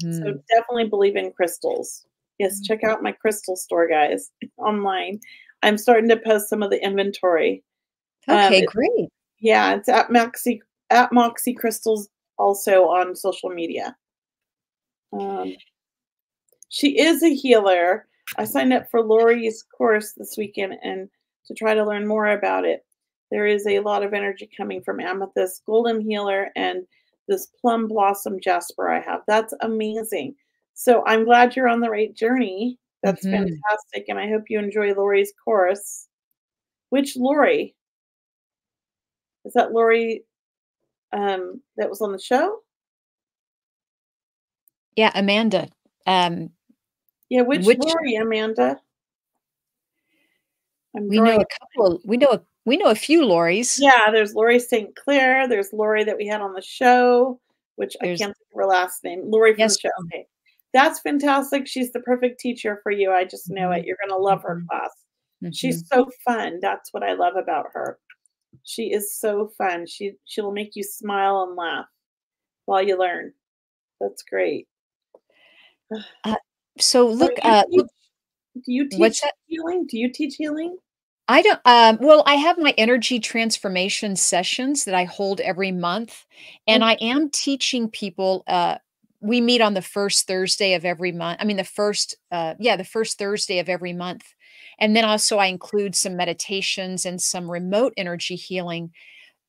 So mhm. definitely believe in crystals. Yes, check out my crystal store, guys, online. I'm starting to post some of the inventory. Um, okay, it- great. yeah, it's at Moxie at Moxie Crystals also on social media. Um, she is a healer. I signed up for Lori's course this weekend and to try to learn more about it. There is a lot of energy coming from Amethyst Golden Healer and this Plum Blossom Jasper I have. That's amazing. So I'm glad you're on the right journey. That's Mhm. fantastic. And I hope you enjoy Lori's course. Which Lori? Is that Lori um, that was on the show? Yeah, Amanda. Um, Yeah, which, Which- Lori, Amanda? I'm we know a couple. We know a we know a few Loris. Yeah, there's Lori St. Clair. There's Lori that we had on the show, which There's- I can't think of her last name. Lori from Yes, the show. Okay. That's fantastic. She's the perfect teacher for you. I just know it. You're going to love her Mhm. class. Mhm. She's so fun. That's what I love about her. She is so fun. She she'll make you smile and laugh while you learn. That's great. so So look. you Uh, teach- look. do you teach What's that? healing? Do you teach healing? I don't. Um, well, I have my energy transformation sessions that I hold every month, and I am teaching people. Uh, we meet on the first Thursday of every month. I mean, the first, uh, yeah, the first Thursday of every month, and then also I include some meditations and some remote energy healing.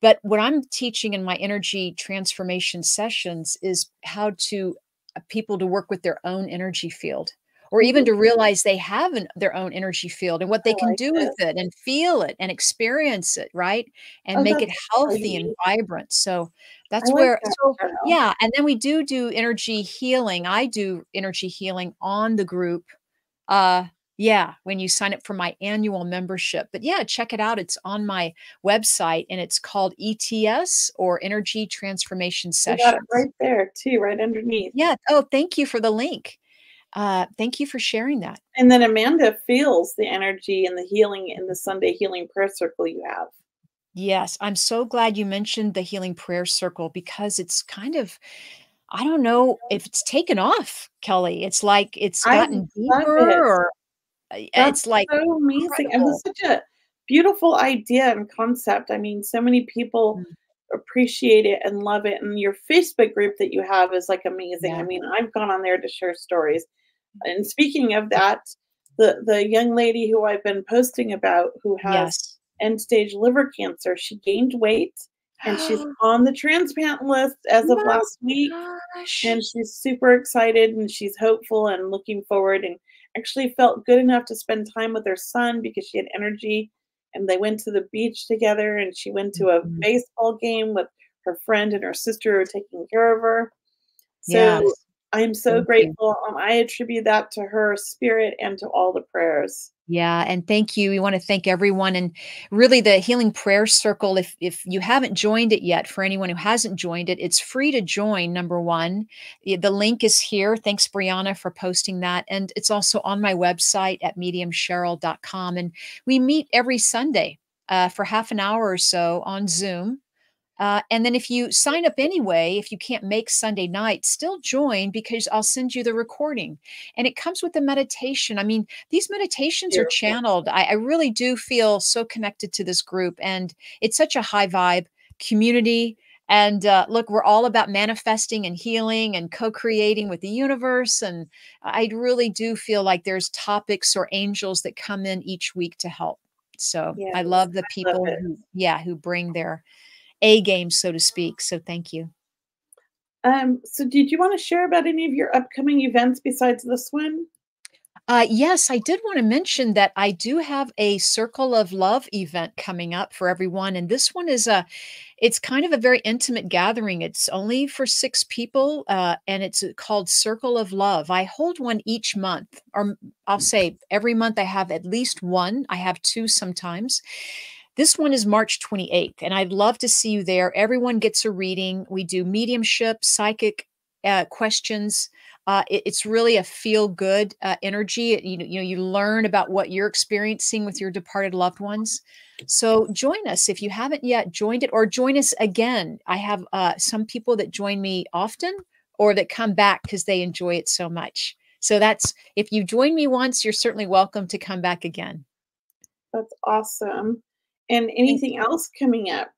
But what I'm teaching in my energy transformation sessions is how to uh, people to work with their own energy field or even to realize they have an, their own energy field and what they I can like do with it and feel it and experience it right? And Oh, make it healthy and vibrant. So that's like where that, so yeah and then we do do energy healing i do energy healing on the group uh Yeah, when you sign up for my annual membership. But yeah, check it out. It's on my website and it's called ETS or Energy Transformation Session. right there too, right underneath. Yeah. Oh, thank you for the link. Uh, thank you for sharing that. And then Amanda feels the energy and the healing in the Sunday Healing Prayer Circle you have. Yes, I'm so glad you mentioned the Healing Prayer Circle because it's kind of I don't know if it's taken off, Kelly. It's like it's gotten deeper it. or uh, That's it's like so amazing. Incredible. It was such a beautiful idea and concept. I mean, so many people mm. appreciate it and love it. And your Facebook group that you have is like amazing. Yeah. I mean, I've gone on there to share stories. And speaking of that, the the young lady who I've been posting about who has yes. End stage liver cancer, she gained weight and she's on the transplant list as of last week. Gosh. And she's super excited and she's hopeful and looking forward and actually felt good enough to spend time with her son because she had energy. And they went to the beach together and she went to a mm-hmm. baseball game with her friend and her sister who were taking care of her. So yes. I'm so Thank grateful. Um, I attribute that to her spirit and to all the prayers. Yeah, and thank you. We want to thank everyone and really the Healing Prayer Circle if if you haven't joined it yet for anyone who hasn't joined it, it's free to join number 1. The link is here. Thanks Brianna for posting that and it's also on my website at mediumcheryl.com and we meet every Sunday uh, for half an hour or so on Zoom uh, and then if you sign up anyway, if you can't make Sunday night, still join because I'll send you the recording. And it comes with the meditation. I mean, these meditations are channeled. I, I really do feel so connected to this group. And it's such a high vibe community. And uh, look, we're all about manifesting and healing and co creating with the universe. And I really do feel like there's topics or angels that come in each week to help. So yes, I love the people love who, yeah, who bring their a game, so to speak. So thank you. Um, so did you want to share about any of your upcoming events besides this one? Uh, yes, I did want to mention that I do have a Circle of Love event coming up for everyone, and this one is a, it's kind of a very intimate gathering. It's only for six people, uh, and it's called Circle of Love. I hold one each month, or I'll say every month I have at least one. I have two sometimes, this one is March 28th, and I'd love to see you there. Everyone gets a reading. We do mediumship, psychic uh, questions. Uh, it, it's really a feel good uh, energy. You know, you know, you learn about what you're experiencing with your departed loved ones. So join us if you haven't yet joined it, or join us again. I have uh, some people that join me often, or that come back because they enjoy it so much. So that's if you join me once, you're certainly welcome to come back again. That's awesome. And anything else coming up?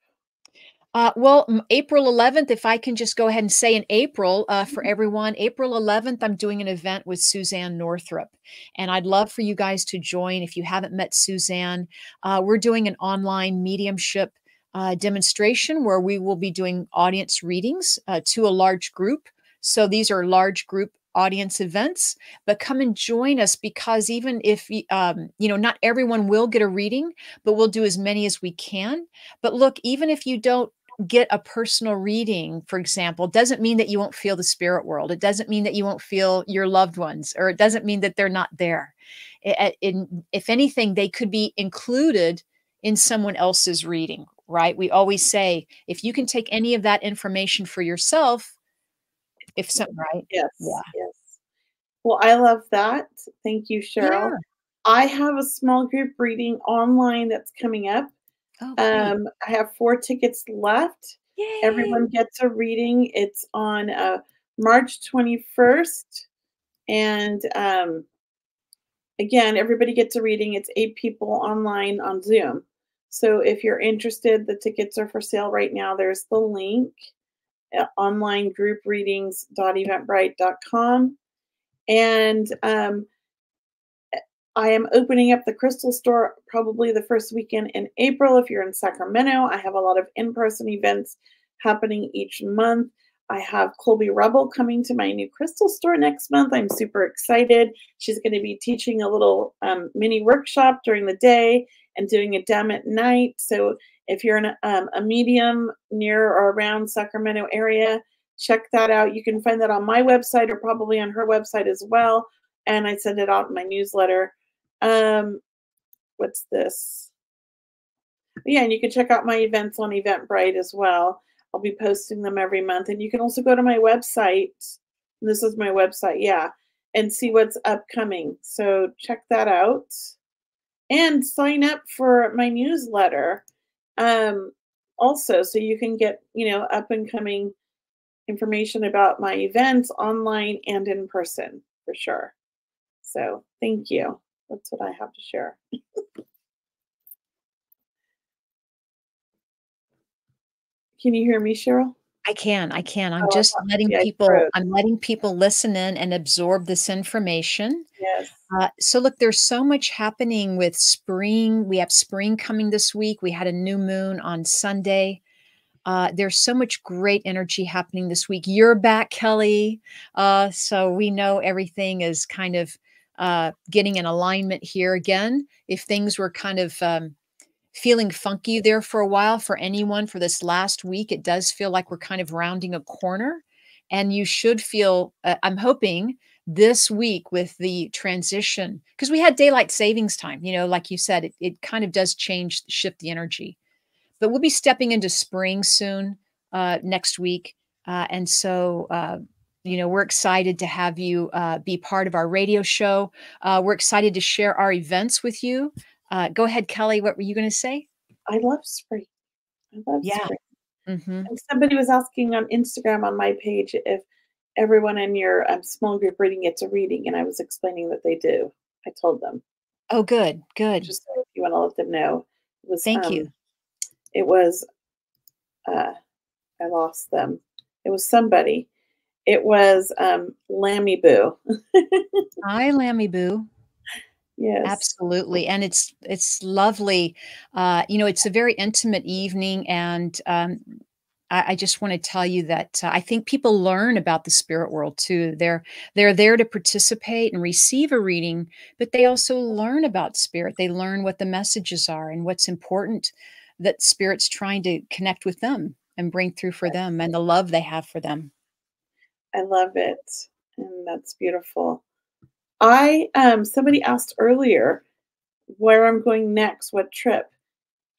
Uh, well, April 11th, if I can just go ahead and say in April uh, for mm-hmm. everyone, April 11th, I'm doing an event with Suzanne Northrop. And I'd love for you guys to join if you haven't met Suzanne. Uh, we're doing an online mediumship uh, demonstration where we will be doing audience readings uh, to a large group. So these are large group audience events but come and join us because even if um, you know not everyone will get a reading but we'll do as many as we can but look even if you don't get a personal reading for example doesn't mean that you won't feel the spirit world it doesn't mean that you won't feel your loved ones or it doesn't mean that they're not there it, in, if anything they could be included in someone else's reading right we always say if you can take any of that information for yourself if something right. Yes. Yeah. Yes. Well, I love that. Thank you, Cheryl. Yeah. I have a small group reading online that's coming up. Oh, um, I have four tickets left. Yay. Everyone gets a reading. It's on uh, March 21st. And um, again, everybody gets a reading. It's eight people online on Zoom. So if you're interested, the tickets are for sale right now. There's the link online group readings.eventbrite.com. And um, I am opening up the crystal store probably the first weekend in April. If you're in Sacramento, I have a lot of in person events happening each month. I have Colby Rebel coming to my new crystal store next month. I'm super excited. She's going to be teaching a little um, mini workshop during the day and doing a dem at night. So if you're in a, um, a medium near or around Sacramento area, check that out. You can find that on my website or probably on her website as well. And I send it out in my newsletter. Um, what's this? Yeah, and you can check out my events on Eventbrite as well. I'll be posting them every month. And you can also go to my website. This is my website, yeah, and see what's upcoming. So check that out. And sign up for my newsletter um, also so you can get, you know, up and coming information about my events online and in person for sure. So thank you. That's what I have to share. Can you hear me, Cheryl? I can. I can. I'm oh, just letting people. I'm letting people listen in and absorb this information. Yes. Uh, so look, there's so much happening with spring. We have spring coming this week. We had a new moon on Sunday. Uh, there's so much great energy happening this week. You're back, Kelly. Uh, so we know everything is kind of uh, getting in alignment here again. If things were kind of um, feeling funky there for a while for anyone for this last week. It does feel like we're kind of rounding a corner. And you should feel, uh, I'm hoping this week with the transition, because we had daylight savings time, you know, like you said, it, it kind of does change, shift the energy. But we'll be stepping into spring soon uh, next week. Uh, and so, uh, you know, we're excited to have you uh, be part of our radio show. Uh, we're excited to share our events with you. Uh, go ahead, Kelly. What were you going to say? I love spring. I love yeah. spring. Mm-hmm. And somebody was asking on Instagram on my page if everyone in your um, small group reading gets a reading, and I was explaining that they do. I told them. Oh, good, good. Just so if you want to let them know. Was, Thank um, you. It was. Uh, I lost them. It was somebody. It was um, Lammy Boo. Hi, Lammy Boo. Yes. Absolutely. And it's it's lovely. Uh, you know, it's a very intimate evening and um, I, I just want to tell you that uh, I think people learn about the spirit world too. They're they're there to participate and receive a reading, but they also learn about spirit. They learn what the messages are and what's important that spirit's trying to connect with them and bring through for them and the love they have for them. I love it. And that's beautiful. I um somebody asked earlier where I'm going next, what trip.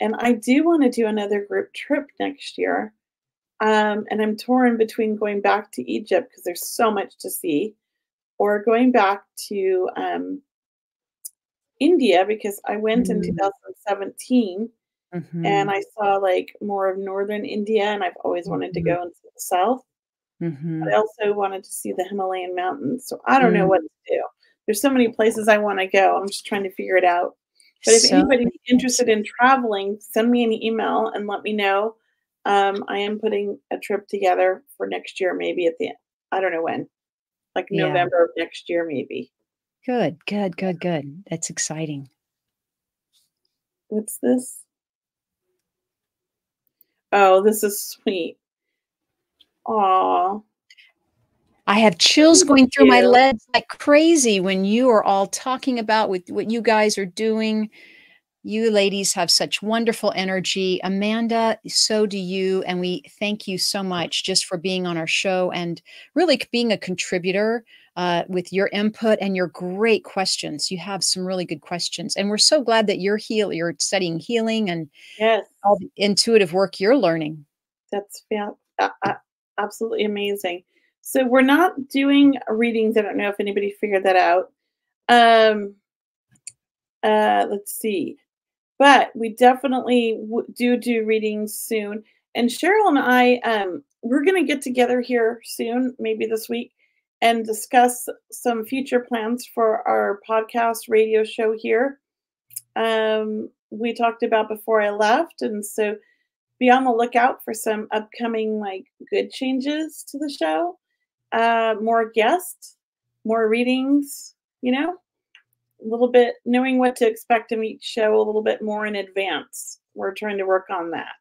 And I do want to do another group trip next year. Um, and I'm torn between going back to Egypt because there's so much to see, or going back to um, India because I went mm-hmm. in 2017 mm-hmm. and I saw like more of northern India, and I've always wanted mm-hmm. to go into the south. Mm-hmm. I also wanted to see the Himalayan mountains, so I don't know mm. what to do there's so many places I want to go. I'm just trying to figure it out. But if so anybody's interested in traveling, send me an email and let me know. Um, I am putting a trip together for next year, maybe at the I don't know when, like yeah. November of next year, maybe. Good, good, good, good. That's exciting. What's this? Oh, this is sweet. Aw. I have chills going through my legs like crazy when you are all talking about with what you guys are doing. You ladies have such wonderful energy. Amanda, so do you. And we thank you so much just for being on our show and really being a contributor uh, with your input and your great questions. You have some really good questions. And we're so glad that you're heal you're studying healing and yes. all the intuitive work you're learning. That's yeah, absolutely amazing. So we're not doing readings. I don't know if anybody figured that out. Um, uh, let's see. But we definitely do do readings soon. And Cheryl and I, um, we're going to get together here soon, maybe this week, and discuss some future plans for our podcast radio show here. Um, we talked about before I left, and so be on the lookout for some upcoming like good changes to the show uh, more guests, more readings, you know, a little bit knowing what to expect in each show a little bit more in advance. We're trying to work on that.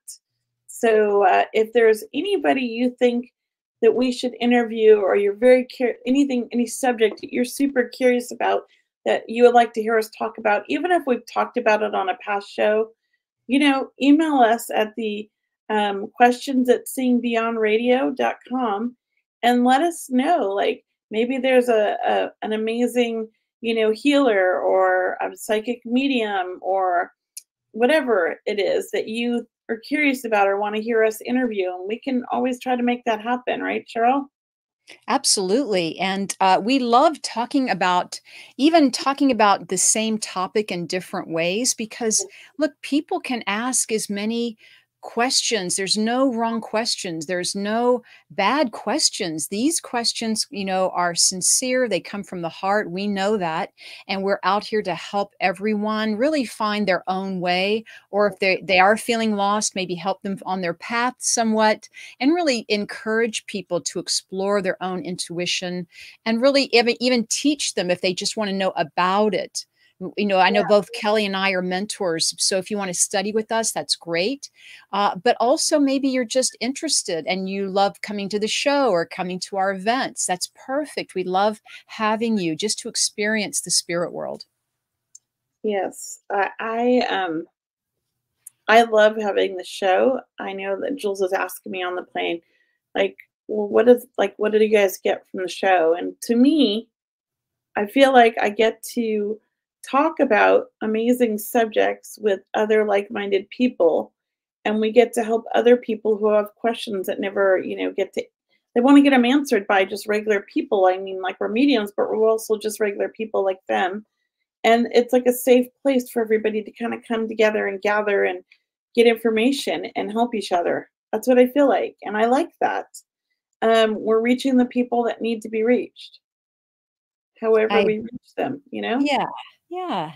So uh, if there's anybody you think that we should interview or you're very curious, anything, any subject that you're super curious about that you would like to hear us talk about, even if we've talked about it on a past show, you know, email us at the um, questions at seeingbeyondradio.com and let us know like maybe there's a, a, an amazing you know, healer or a psychic medium or whatever it is that you are curious about or want to hear us interview. And we can always try to make that happen, right, Cheryl? Absolutely. And uh, we love talking about, even talking about the same topic in different ways, because look, people can ask as many questions. There's no wrong questions. There's no bad questions. These questions, you know, are sincere. They come from the heart. We know that. And we're out here to help everyone really find their own way. Or if they, they are feeling lost, maybe help them on their path somewhat and really encourage people to explore their own intuition and really even, even teach them if they just want to know about it you know i know yeah. both kelly and i are mentors so if you want to study with us that's great uh, but also maybe you're just interested and you love coming to the show or coming to our events that's perfect we love having you just to experience the spirit world yes i, I um i love having the show i know that jules is asking me on the plane like well what is like what did you guys get from the show and to me i feel like i get to talk about amazing subjects with other like-minded people and we get to help other people who have questions that never you know get to they want to get them answered by just regular people. I mean like we're mediums but we're also just regular people like them. And it's like a safe place for everybody to kind of come together and gather and get information and help each other. That's what i feel like and i like that. Um, we're reaching the people that need to be reached however I, we reach them you know? Yeah yeah.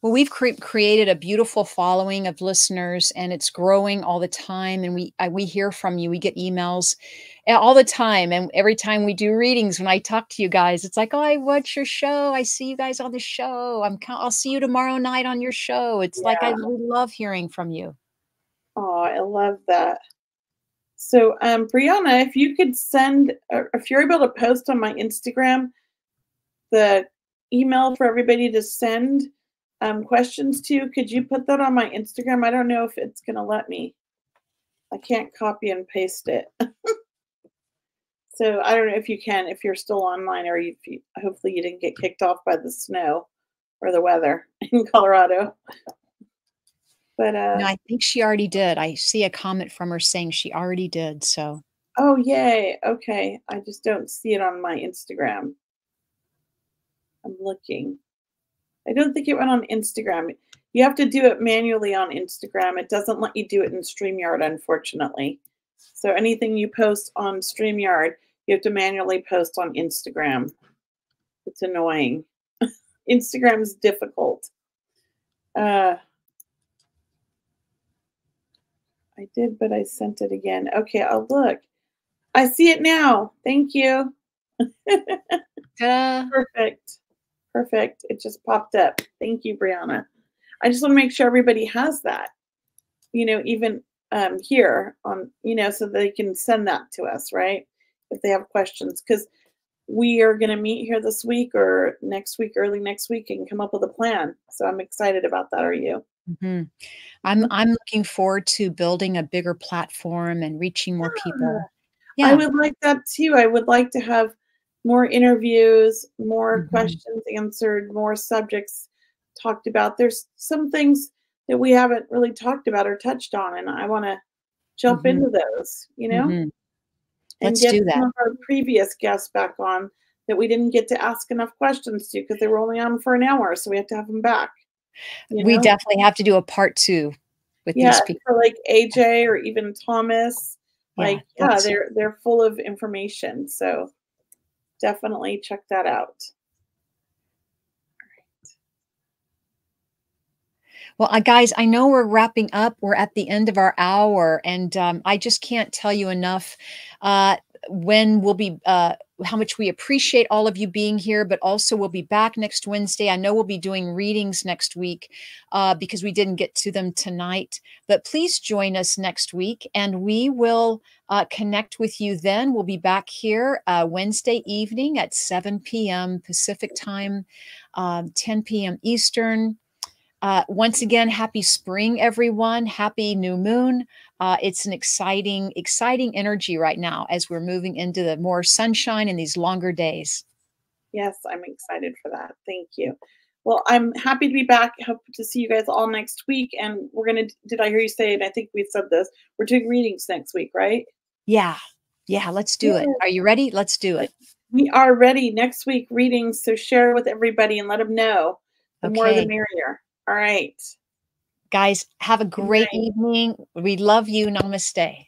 Well, we've cre- created a beautiful following of listeners, and it's growing all the time. And we I, we hear from you. We get emails eh, all the time, and every time we do readings, when I talk to you guys, it's like, "Oh, I watch your show. I see you guys on the show. I'm I'll see you tomorrow night on your show." It's yeah. like I love hearing from you. Oh, I love that. So, um, Brianna, if you could send, if you're able to post on my Instagram, the email for everybody to send um, questions to. Could you put that on my Instagram? I don't know if it's going to let me. I can't copy and paste it. so I don't know if you can, if you're still online or if you, hopefully you didn't get kicked off by the snow or the weather in Colorado. But uh, no, I think she already did. I see a comment from her saying she already did. So. Oh, yay. Okay. I just don't see it on my Instagram. I'm looking. I don't think it went on Instagram. You have to do it manually on Instagram. It doesn't let you do it in StreamYard, unfortunately. So anything you post on StreamYard, you have to manually post on Instagram. It's annoying. Instagram is difficult. Uh, I did, but I sent it again. Okay, I'll look. I see it now. Thank you. Perfect. Perfect. It just popped up. Thank you, Brianna. I just want to make sure everybody has that, you know, even um, here on, you know, so they can send that to us, right? If they have questions, because we are going to meet here this week or next week, early next week, and come up with a plan. So I'm excited about that. Are you? Mm-hmm. I'm mm-hmm. I'm looking forward to building a bigger platform and reaching more people. Yeah. I would like that too. I would like to have more interviews, more mm-hmm. questions answered, more subjects talked about. There's some things that we haven't really talked about or touched on, and I want to jump mm-hmm. into those, you know, mm-hmm. Let's and get do that. some of our previous guests back on that we didn't get to ask enough questions to because they were only on for an hour, so we have to have them back. We know? definitely have to do a part two with yeah, these people, for like AJ or even Thomas. Yeah, like, yeah, they're they're full of information. So definitely check that out. Well, uh, guys, I know we're wrapping up. We're at the end of our hour, and um, I just can't tell you enough uh, when we'll be uh, how much we appreciate all of you being here, but also we'll be back next Wednesday. I know we'll be doing readings next week uh, because we didn't get to them tonight. But please join us next week and we will uh, connect with you then. We'll be back here uh, Wednesday evening at 7 p.m. Pacific time, um, 10 p.m. Eastern. Uh, once again, happy spring, everyone. Happy new moon. Uh, it's an exciting, exciting energy right now as we're moving into the more sunshine and these longer days. Yes, I'm excited for that. Thank you. Well, I'm happy to be back. Hope to see you guys all next week. And we're gonna. Did I hear you say? And I think we said this. We're doing readings next week, right? Yeah, yeah. Let's do yeah. it. Are you ready? Let's do it. We are ready next week. Readings. So share with everybody and let them know. The okay. more, the merrier. All right, guys. Have a great evening. We love you. Namaste.